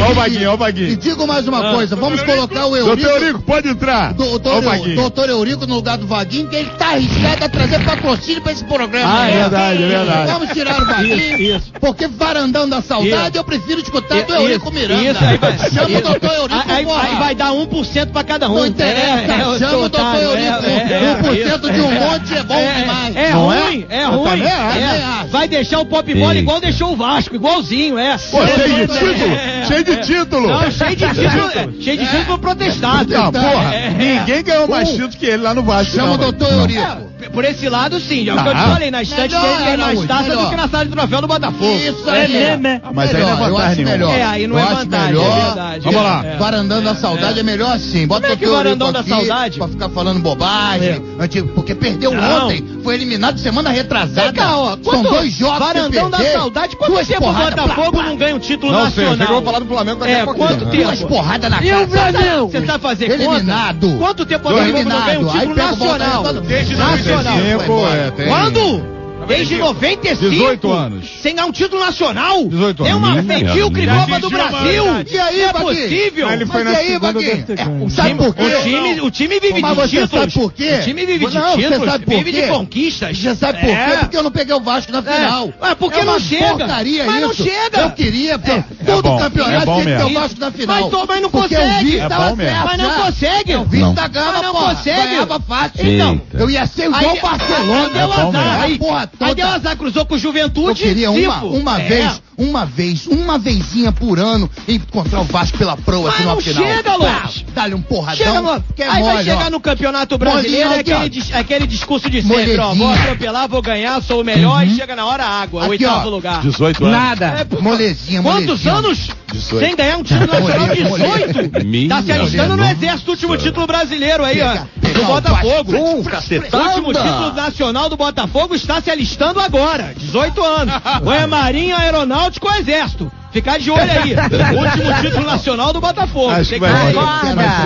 Olha o Vaguinho, olha o E Vaguinho. digo mais uma Ah. coisa. Vamos colocar o Doutor Eurico. Eurico, pode entrar. Doutor, o Vaguinho. doutor Eurico no lugar do Vaguinho, que ele tá arriscado a trazer patrocínio pra esse programa. Ah, é aí. verdade, é verdade. Vamos tirar o Vaguinho, Isso, isso. porque varandão da saudade eu prefiro escutar do Isso, Eurico Miranda. Isso, aí vai. Chama o isso. doutor Eurico, aí, aí vai dar 1% pra cada um. Não interessa, É, é, chama o doutor Eurico. é, é, 1% de um monte é bom é, demais. É é? ruim, é, ruim. é. Vai deixar o pop bola igual deixou o Vasco, igualzinho, é. Pô, cheio de título, É. cheio de título. Não, cheio de título, é, cheio de título protestado. Ah, porra, É, é. ninguém ganhou mais Um. títulos que ele lá no Vasco. Chama não, o doutor. Eurico. É, por esse lado, sim. É o que eu te falei. Na estante Melhor, dele tem mais taça melhor. do que na sala de troféu do Botafogo. Isso aí mesmo. Mas aí não é Melhor, vantagem nenhuma. melhor. É, aí não Eu é acho vantagem, melhor. é verdade. Vamos lá. É. Varandão da saudade é melhor assim. Bota Como é o que teu varandão da aqui saudade? Pra ficar falando bobagem. Antigo, porque perdeu Não. ontem. Foi eliminado semana retrasada. Vem cá, ó, São dois jogos Varandão da saudade. Quanto duas tempo o Botafogo não ganha um título Não sei, eu sei nacional? vou falar do Flamengo É, a quanto tempo? Duas porradas na E cara. o Brasil? Você sabe fazer Eliminado. Quanto tempo o Botafogo não ganha um título o bola nacional? Desde Nacional. 95, é, tem... Quando? Desde 95? 18 anos. Sem ganhar um título nacional? 18 Tem anos. uma Minha medíocre. Copa do Brasil. E aí, é possível? Ele foi Mas na e aí, segunda, Bagui? deve ter ganho. É, Sabe por quê? O time, o time vive Mas de você títulos. sabe por quê? O time vive de Não, você títulos, sabe por vive quê? de conquistas. Você sabe por É. quê? Porque eu não peguei o Vasco na final. É. Ué, porque é uma não chega. porcaria Mas não isso. chega. Eu queria, É todo bom, campeonato é bom tinha que ter o. Vasco na final. Mas, tô- mas não Porque consegue. É bom mesmo. certo Mas não consegue. O Vitor Não. da Gama, Mas não consegue. ganhava fácil. Então, Eu ia ser igual o Barcelona. Deu É azar. Aí, porra toda. aí deu azar, cruzou com o Eu Juventude. queria uma, uma É. vez, uma vez, uma vezinha por ano encontrar o Vasco pela proa Mas aqui na final. chega, Luiz. Dá-lhe um porradão. Chega no, que é aí vai mole, chegar ó. no Campeonato Brasileiro, Molinho é aquele, aqui, dis- aquele discurso de sempre, ó. Vou atropelar, vou ganhar, sou o melhor e chega na hora água, Aqui, oitavo ó. lugar. 18 anos. Nada. É, pô, Molezinha, Quantos molezinha. anos 18. sem ganhar um título nacional? Molezinha, 18? Minha Tá se alistando no exército, último título brasileiro aí, ó. Do Botafogo. O último título nacional do Botafogo está se alistando agora. 18 anos. Ou é Marinha, Aeronáutico ou Exército. Ficar de olho aí. último título nacional do Botafogo. Acho Tem que vai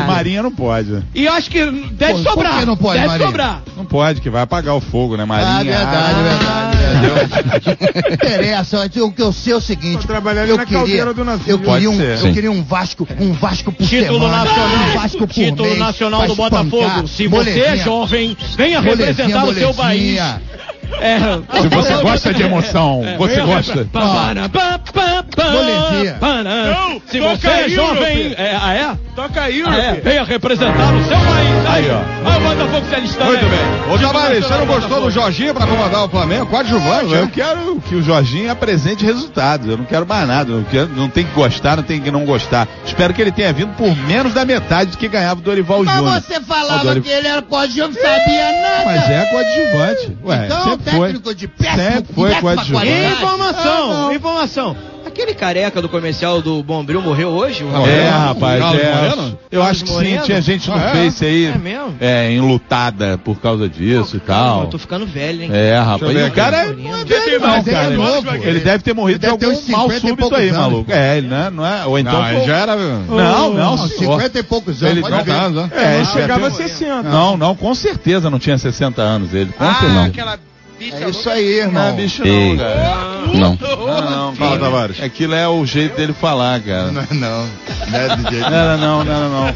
Marinha não pode. E eu acho que deve Pô, por sobrar. que não pode, deve Marinha? sobrar. Não pode, que vai apagar o fogo, né, Marinha? Ah, verdade, verdade. Interessa, o que eu sei é o seguinte. Trabalhando eu na queria, caldeira do navio. eu queria, um, eu queria um Vasco, um Vasco por Título semana, nacional, um Vasco por título mês, nacional do. Botafogo. Se você é jovem, venha representar o seu país. É. Se você gosta de emoção, você venha gosta. Não, Se você é jovem. É, ah, é? Toca aí, Ah, é? Venha representar o seu país. Aí, ó. Olha o Botafogo se alistando. Muito aí. bem. Ô, Tavares, você não gostou do Jorginho pra comandar o Flamengo? Coadjuvante, Eu né? quero que o Jorginho apresente resultados. Eu não quero mais nada. Eu não, tem que gostar, não tem que não gostar. Espero que ele tenha vindo por menos da metade do que ganhava o Dorival Mas Júnior. você falava que ele era coadjuvante, não sabia nada. Mas é coadjuvante. Ué, então, sempre foi. técnico de péssimo, Sempre foi péssima qualidade. Informação, Ah, não. informação. Aquele careca do comercial do Bombril morreu hoje? o É, Rafael? rapaz, Carlos é. Moreno? Eu acho que sim, tinha gente no Ah, é? Face aí É mesmo? é, enlutada por causa disso e tal. Eu tô ficando velho, hein? É, rapaz. E o cara é- não é velho, não, ele é cara. novo. Ele deve ter morrido Ele de algum mal 50 súbito aí, anos. maluco. É, ele não é, não é. Ou então. Não, ele já era... Não, não, Não, senhor. 50 e poucos anos, Ele pode não, né? É, Ele chegava a já tem- 60. Não, não, com certeza não tinha 60 anos ele. Com Ah, não. aquela É isso aí, Não irmão. é bicho Ei. não, cara. Não. Não, não, Fala. Tavares. Aquilo é o jeito dele falar, cara. Não, não. Não é do jeito. Não era não, não era não.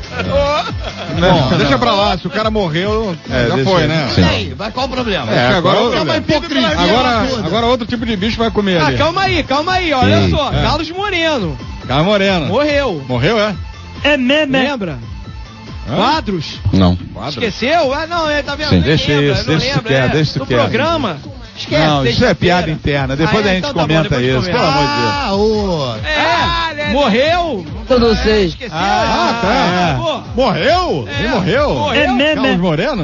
Bom, deixa pra lá. Se o cara morreu, É, já foi, né? Sim. E aí, vai qual o problema? É, agora, é É uma hipocrisia. agora, agora outro tipo de bicho vai comer Ah, ali. calma aí, calma aí, olha Ei. só. É. Carlos Moreno. Cara moreno. Morreu. Morreu, é? É meme. Lembra? Hã? Quadros. Não. Quadro. Esqueceu? Ah, não, ele tá vendo? Sim. Deixa lembra, isso, deixa isso lembra, quieto, é. deixa isso quieto. programa. Esquece, Não, isso é piada interna. Depois Ah, a é, gente então tá bom, comenta depois isso, comenta. pelo amor de Deus. Ah, ô. É, morreu, Todos vocês. Ah, tá. Morreu? Ele morreu? É mesmo, Carlos é? Moreno?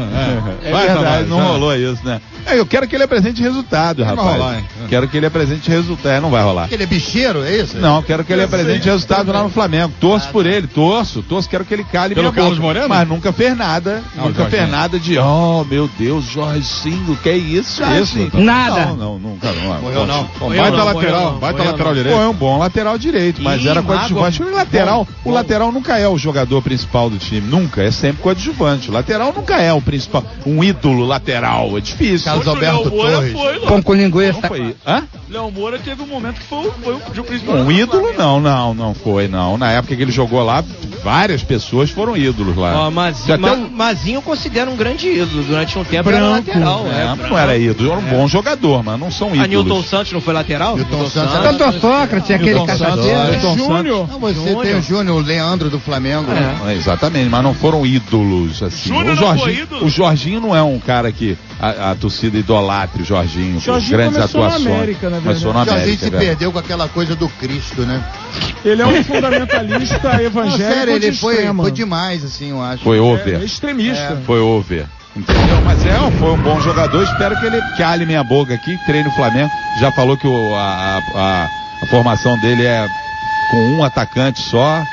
É, Vai, verdade, não rolou isso, né? É, eu quero que ele apresente resultado, Não vai rapaz. rolar, hein? Quero que ele apresente resultado. É, não vai rolar. Ele é bicheiro, é isso? Não, quero que ele Eu apresente sei. resultado lá no Flamengo. Torço por ele, torço, torço, quero que ele cale Pelo minha boca. Carlos Moreno? Mas nunca fez nada. Ah, o nunca fez Jorginho. nada de, oh, meu Deus, Jorginho, que é isso? Isso. Nada. Não, não, nunca. Não, Morreu não. Baita não, lateral, morreu não, baita lateral não. direito. É um bom lateral direito, mas Ih, era coadjuvante. O lateral, o lateral nunca é o jogador principal do time, nunca, é sempre coadjuvante. O lateral nunca é o principal, um ídolo lateral, é difícil. Carlos Alberto Torres. foi, com linguiça. Não foi. Hã? Léo Moura teve um momento que foi, foi o principal. Um ídolo não, não, não foi não. Na época que ele jogou lá, várias pessoas foram ídolos lá. Ó, Mazinho, até Ma- Mazinho eu considero um grande ídolo. Durante um tempo era Branco. lateral. É, É, não era ídolo, era um bom jogador, mas não são A Newton ídolos. Santos não foi lateral? Newton Santos Doutor Sócrates, aquele Newton Santos. Newton Santos. Júnior. Não, você Júnior. tem o Júnior, o Leandro do Flamengo. né? É, exatamente, mas não foram ídolos assim. Júnior o, não foi Jorginho, ídolo? o Jorginho não é um cara que a, a torcida idolatre o Jorginho, Jorginho grandes começou na atuações. América, na Começou na O Jorginho América, se velho. perdeu com aquela coisa do Cristo, né? Ele é um fundamentalista Não, evangélico ele foi, foi demais, assim, eu acho. Foi É, over. extremista. Foi over. Entendeu? Mas é, foi um bom jogador. Espero que ele cale minha boca aqui, treine o Flamengo. Já falou que o- a- a- a formação dele é com um atacante só,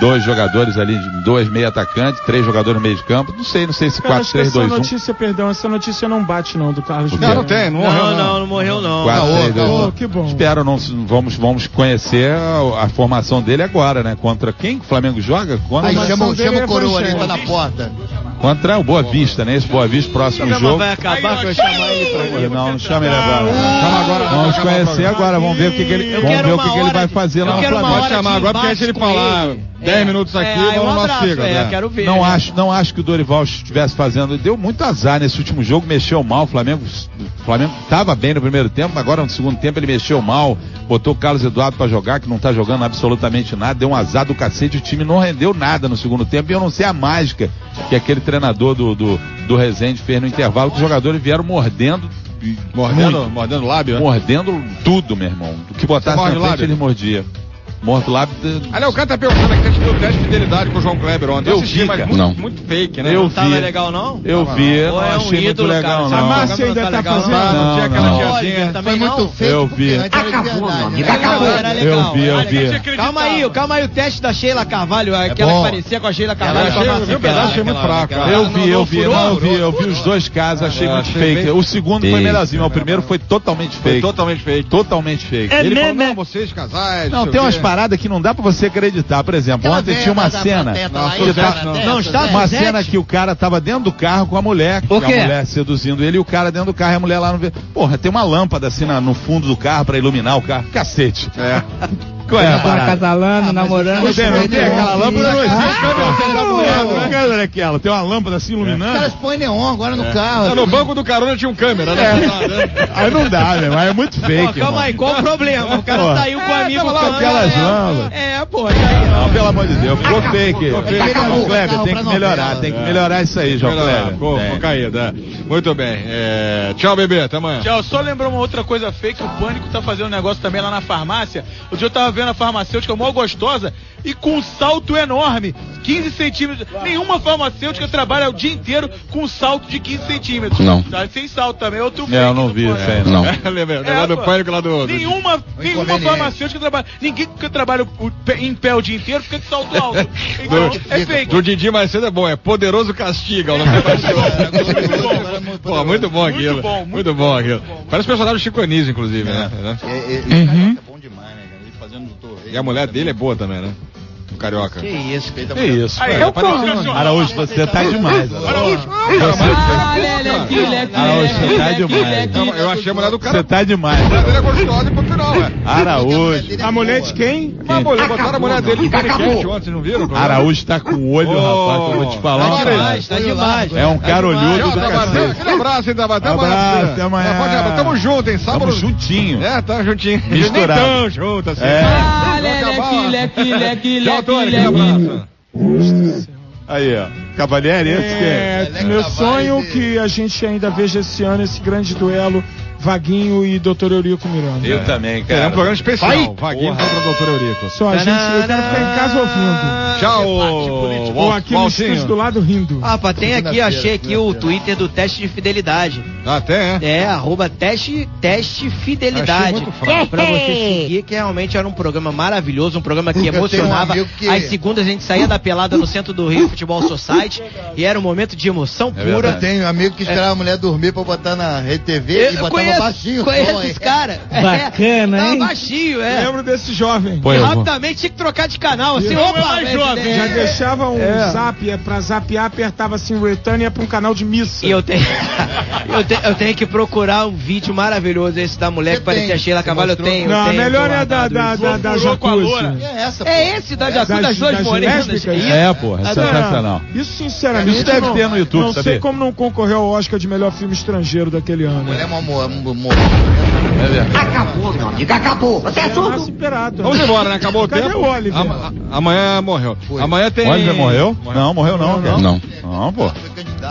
dois jogadores ali, dois meio atacantes, três jogadores no meio de campo. Não sei, não sei se Cara, acho que 4, 3, essa 2, 1. notícia, perdão, essa notícia não bate não do Carlos Não, não tem, não Não, morreu não, não. não, morreu não. 4, Caô, 3, 2, caô. 1. Que bom. Espero, não, vamos, vamos conhecer a, a formação dele agora, né? Contra quem o Flamengo joga? Contra, Aí chama, chama é o Coroa ali, tá na porta. Contra o Boa Vista, né? Esse Boa Vista, próximo jogo. vai acabar que eu chamar ele pra mim. Não, não chama ele agora. Chama agora, Vamos conhecer agora, vamos ver o que, que ele, vamos ver o que, que ele vai fazer lá no Flamengo. Pode chamar agora, porque se ele falar ele. 10 minutos aqui, é, vamos abraço, siga, é, né? quero ver. Não né? acho, não acho que o Dorival estivesse fazendo. Deu muito azar nesse último jogo, mexeu mal. O Flamengo, o Flamengo estava bem no primeiro tempo, agora no segundo tempo ele mexeu mal. Botou o Carlos Eduardo para jogar, que não tá jogando absolutamente nada. Deu um azar do cacete. O time não rendeu nada no segundo tempo. E eu não sei a mágica que aquele treinador do, do, do Rezende fez no intervalo, que os jogadores vieram mordendo. Mordendo, muito. mordendo o lábio, né? Mordendo tudo, meu irmão. O que botasse na frente, ele mordia. Morto o lábio. Aliás, o cara tá perguntando aqui, a gente deu teste de fidelidade com o João Kleber ontem. Eu assisti, vi, mas cara. muito, Não. muito fake, né? Eu Não tava vi. legal não? Eu Tava vi, não. não é um achei muito ídolo, legal, cara. não. A Márcia Não ainda tá tá fazendo. Não, não tinha aquela não. tiazinha. Foi muito não. feio, Eu vi. Acabou, verdade, nome, né? acabou. Era legal. Eu vi, eu vi. Calma aí, calma aí, o teste da Sheila Carvalho, aquela que parecia com a Sheila Carvalho. Márcia viu, o pedaço achei muito fraco, Eu Não, vi, não, eu vi, não, eu vi, eu vi os dois casos, achei É, muito fake. O segundo foi Fake. melhorzinho, mas o primeiro foi totalmente fake. totalmente fake. Totalmente fake. Ele falou, mesmo, é? não, vocês casais. Não, tem o umas quê. paradas que não dá pra você acreditar. Por exemplo, Aquela ontem tinha uma cena. pateta lá, que aí, tá- cara, Não, está uma Suzete? cena que o cara tava dentro do carro com a mulher. Por A mulher seduzindo ele e o cara dentro do carro e a mulher lá no. Porra, tem uma lâmpada assim na- no fundo do carro pra iluminar o carro. Cacete. É. Qual é a Tava parada? acasalando, namorando. Não tem, não tem aquela lâmpada, não existe. Ah, tá? Não é aquela daquela? Tem uma lâmpada assim Os iluminando? caras põem neon agora no Tá carro. no banco do carona tinha um câmera, né? Aí não dá, meu. Aí é muito fake. calma aí, qual o problema? O cara saiu com o amigo lá aquelas é, lâmpadas. É, pô, tá aí. Não, pelo amor de Deus, ficou fake. fake. Ô, Kleber, tem que melhorar, tem que melhorar isso aí, João Kleber. Ficou, caído, é. Muito bem. É, Tchau, bebê. Até amanhã. Tchau, só lembrou uma outra coisa fake, o Pânico tá fazendo um negócio também lá na farmácia. O dia eu tava vendo a farmacêutica mó gostosa e com um salto enorme, 15 centímetros. Nenhuma farmacêutica trabalha o dia inteiro com um salto de 15 centímetros. Não. Tá, sem salto também, outro É, eu não do vi isso aí, não. É, lembra? É, lá do pânico lá do. do- Nenhuma, nenhuma farmacêutica trabalha. Ninguém que trabalha o pé- em pé o dia inteiro fica de salto alto. Então, é fake. Do Didi mais cedo é bom, é Poderoso Castiga. O nome do Pô, muito bom aquilo. bom, muito muito bom aquilo. Parece personagem do Chico Anísio, inclusive, né? É, é, Uhum. é bom demais, Rei. E a mulher dele é boa também, né? O carioca. Que isso, Que isso? Aí, eu. Araújo, você tá demais. Araújo, Araújo, você tá demais. Não, eu achei a mulher do cara. Você tá demais. A mulher dele é gostosa e pro final, ué. Araújo. A mulher de quem? Mas, mulher, botaram a mulher dele de paniquete ontem, não viram? Araújo tá com o olho, rapaz, que eu vou te falar. tá demais, tá demais. É um cara olhudo Tabaré. cacete. Aquele abraço, hein? Até amanhã. Abraço, até amanhã. Tamo junto, hein? Sábado. Tamo juntinho. É, tá juntinho. Misturado. Tão junto assim. É. Tchau, Tony. Aquele abraço. Aí, ó. Cavalieri, esse que é. É, meu sonho que a gente ainda veja esse ano esse grande duelo Vaguinho e Dr. Eurico Miranda. Eu também, cara. É um programa especial. Vai. Vaguinho contra doutor Eurico. Só a gente, eu quero ficar em casa ouvindo. Tchau, Ou aqui no estúdio do lado rindo. Ah, pá, tem aqui, achei aqui o Twitter do teste de fidelidade. Até, é? É, arroba teste, teste fidelidade. Pra você seguir, que realmente era um programa maravilhoso, um programa que um emocionava. que- Às segundas a gente saía da pelada no centro do Rio Futebol Society e era um momento de emoção pura. Eu tenho um amigo que esperava a mulher dormir pra botar na rede TV e Eu botava conheço, baixinho. conheço hein? esse cara. Bacana, é, hein? Tá baixinho, é. Lembro desse jovem. Pô, rapidamente tinha que trocar de canal, assim, Não é opa, mais jovem. é. Já deixava um É. zap, é pra zapear, apertava assim o return e ia pra um canal de missa. E eu tenho, eu, te- eu tenho que procurar um vídeo maravilhoso esse da mulher que parecia tem? Sheila Você Cavalo. Eu tenho. Não, a melhor é a guardado da, da, da, da Jacuzzi. é essa, pô? É esse da Jacuzzi, das, duas morenas. É, porra, Ah, sensacional. Isso, sinceramente, Isso deve não, ter no YouTube, não sei como não concorreu ao Oscar de melhor filme estrangeiro daquele ano. Mulher é uma Acabou, meu amigo, acabou. Você é surdo? Nasce Pirata. Vamos embora, né? Acabou o Cadê tempo. amanhã morreu. Amanhã tem. O Oliver morreu? Não, morreu não, cara. Não. Não, pô.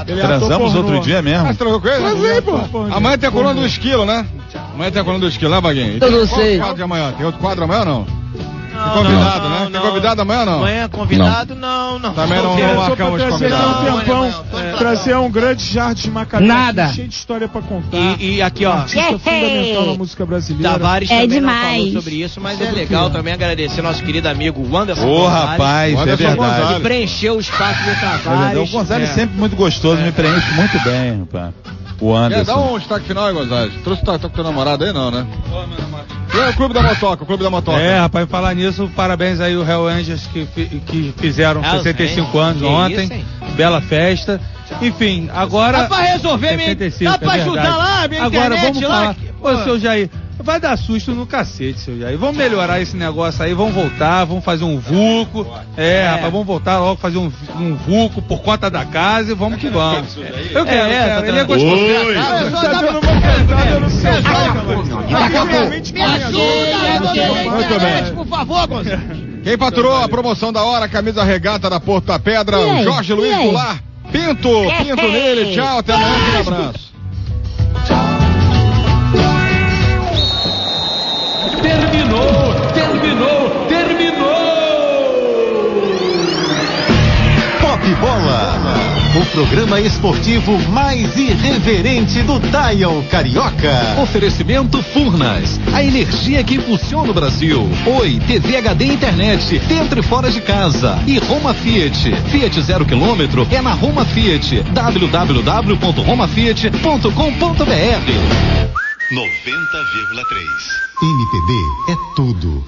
Ele ator Transamos pornô. outro dia mesmo. Ah, você trocou com ele? Mas aí, pô. Amanhã tem a coluna do esquilo, né? Amanhã tem a coluna do esquilo, né, Vaguinho? E Eu tem não sei. quadro de amanhã? Tem outro quadro amanhã ou não? Não, Tem convidado, não, né? não, Tem convidado amanhã ou não? Amanhã convidado, não, não. Também não, Ele não é marcamos convidado. um tempão, Não, é, trazer um grande jardim de Macabé. Nada. Cheio de história pra contar. E, e aqui, ó. Artista fundamental na música brasileira. Tavares É também não demais. falou sobre isso, mas é Sobre o legal também agradecer nosso querido amigo Wanderson Ô, Gonzalez, rapaz, é Anderson verdade. Gonzalez. que preencheu o espaço do É. Tavares. O Gonzalez É. sempre muito gostoso, me preenche muito bem, rapaz. O Quer dar Anderson. um destaque final aí, Gonzalez? Trouxe tá, tá com teu namorado aí, não, né? E aí, o Clube da Motoca, o Clube da Motoca. É, rapaz, falar nisso, parabéns aí o Hell Angels que, que fizeram Hells 65 Angels, anos que ontem. isso? Bela festa. Enfim, agora. Dá pra resolver, me- 65, dá pra é ajudar verdade. lá, minha Agora internet vamos lá, falar. Ô, seu Jair, vai dar susto no cacete, seu Jair. Vamos melhorar esse negócio aí, vamos voltar, vamos fazer um vulco. É, rapaz, vamos voltar logo fazer um, um vulco por conta da casa e vamos que vamos. Eu quero, É, eu quero. tá Ele é gostoso. Oi. Ah, eu só dá pra- Realmente Me ajuda, internet, bem. por favor, Gonzalo. Quem faturou a promoção da hora, camisa regata da Porto da Pedra, o? Jorge Luiz? Goulart. Pinto, pinto nele, tchau, até amanhã, aquele abraço. Terminou, terminou, terminou! Pop Bola, programa esportivo mais irreverente do Dial Carioca. Oferecimento Furnas, a energia que impulsiona o Brasil. Oi, TV HD Internet, dentro e fora de casa. E Roma Fiat. Fiat zero quilômetro é na Roma Fiat. www.romafiat.com.br 90,3. MPB é tudo.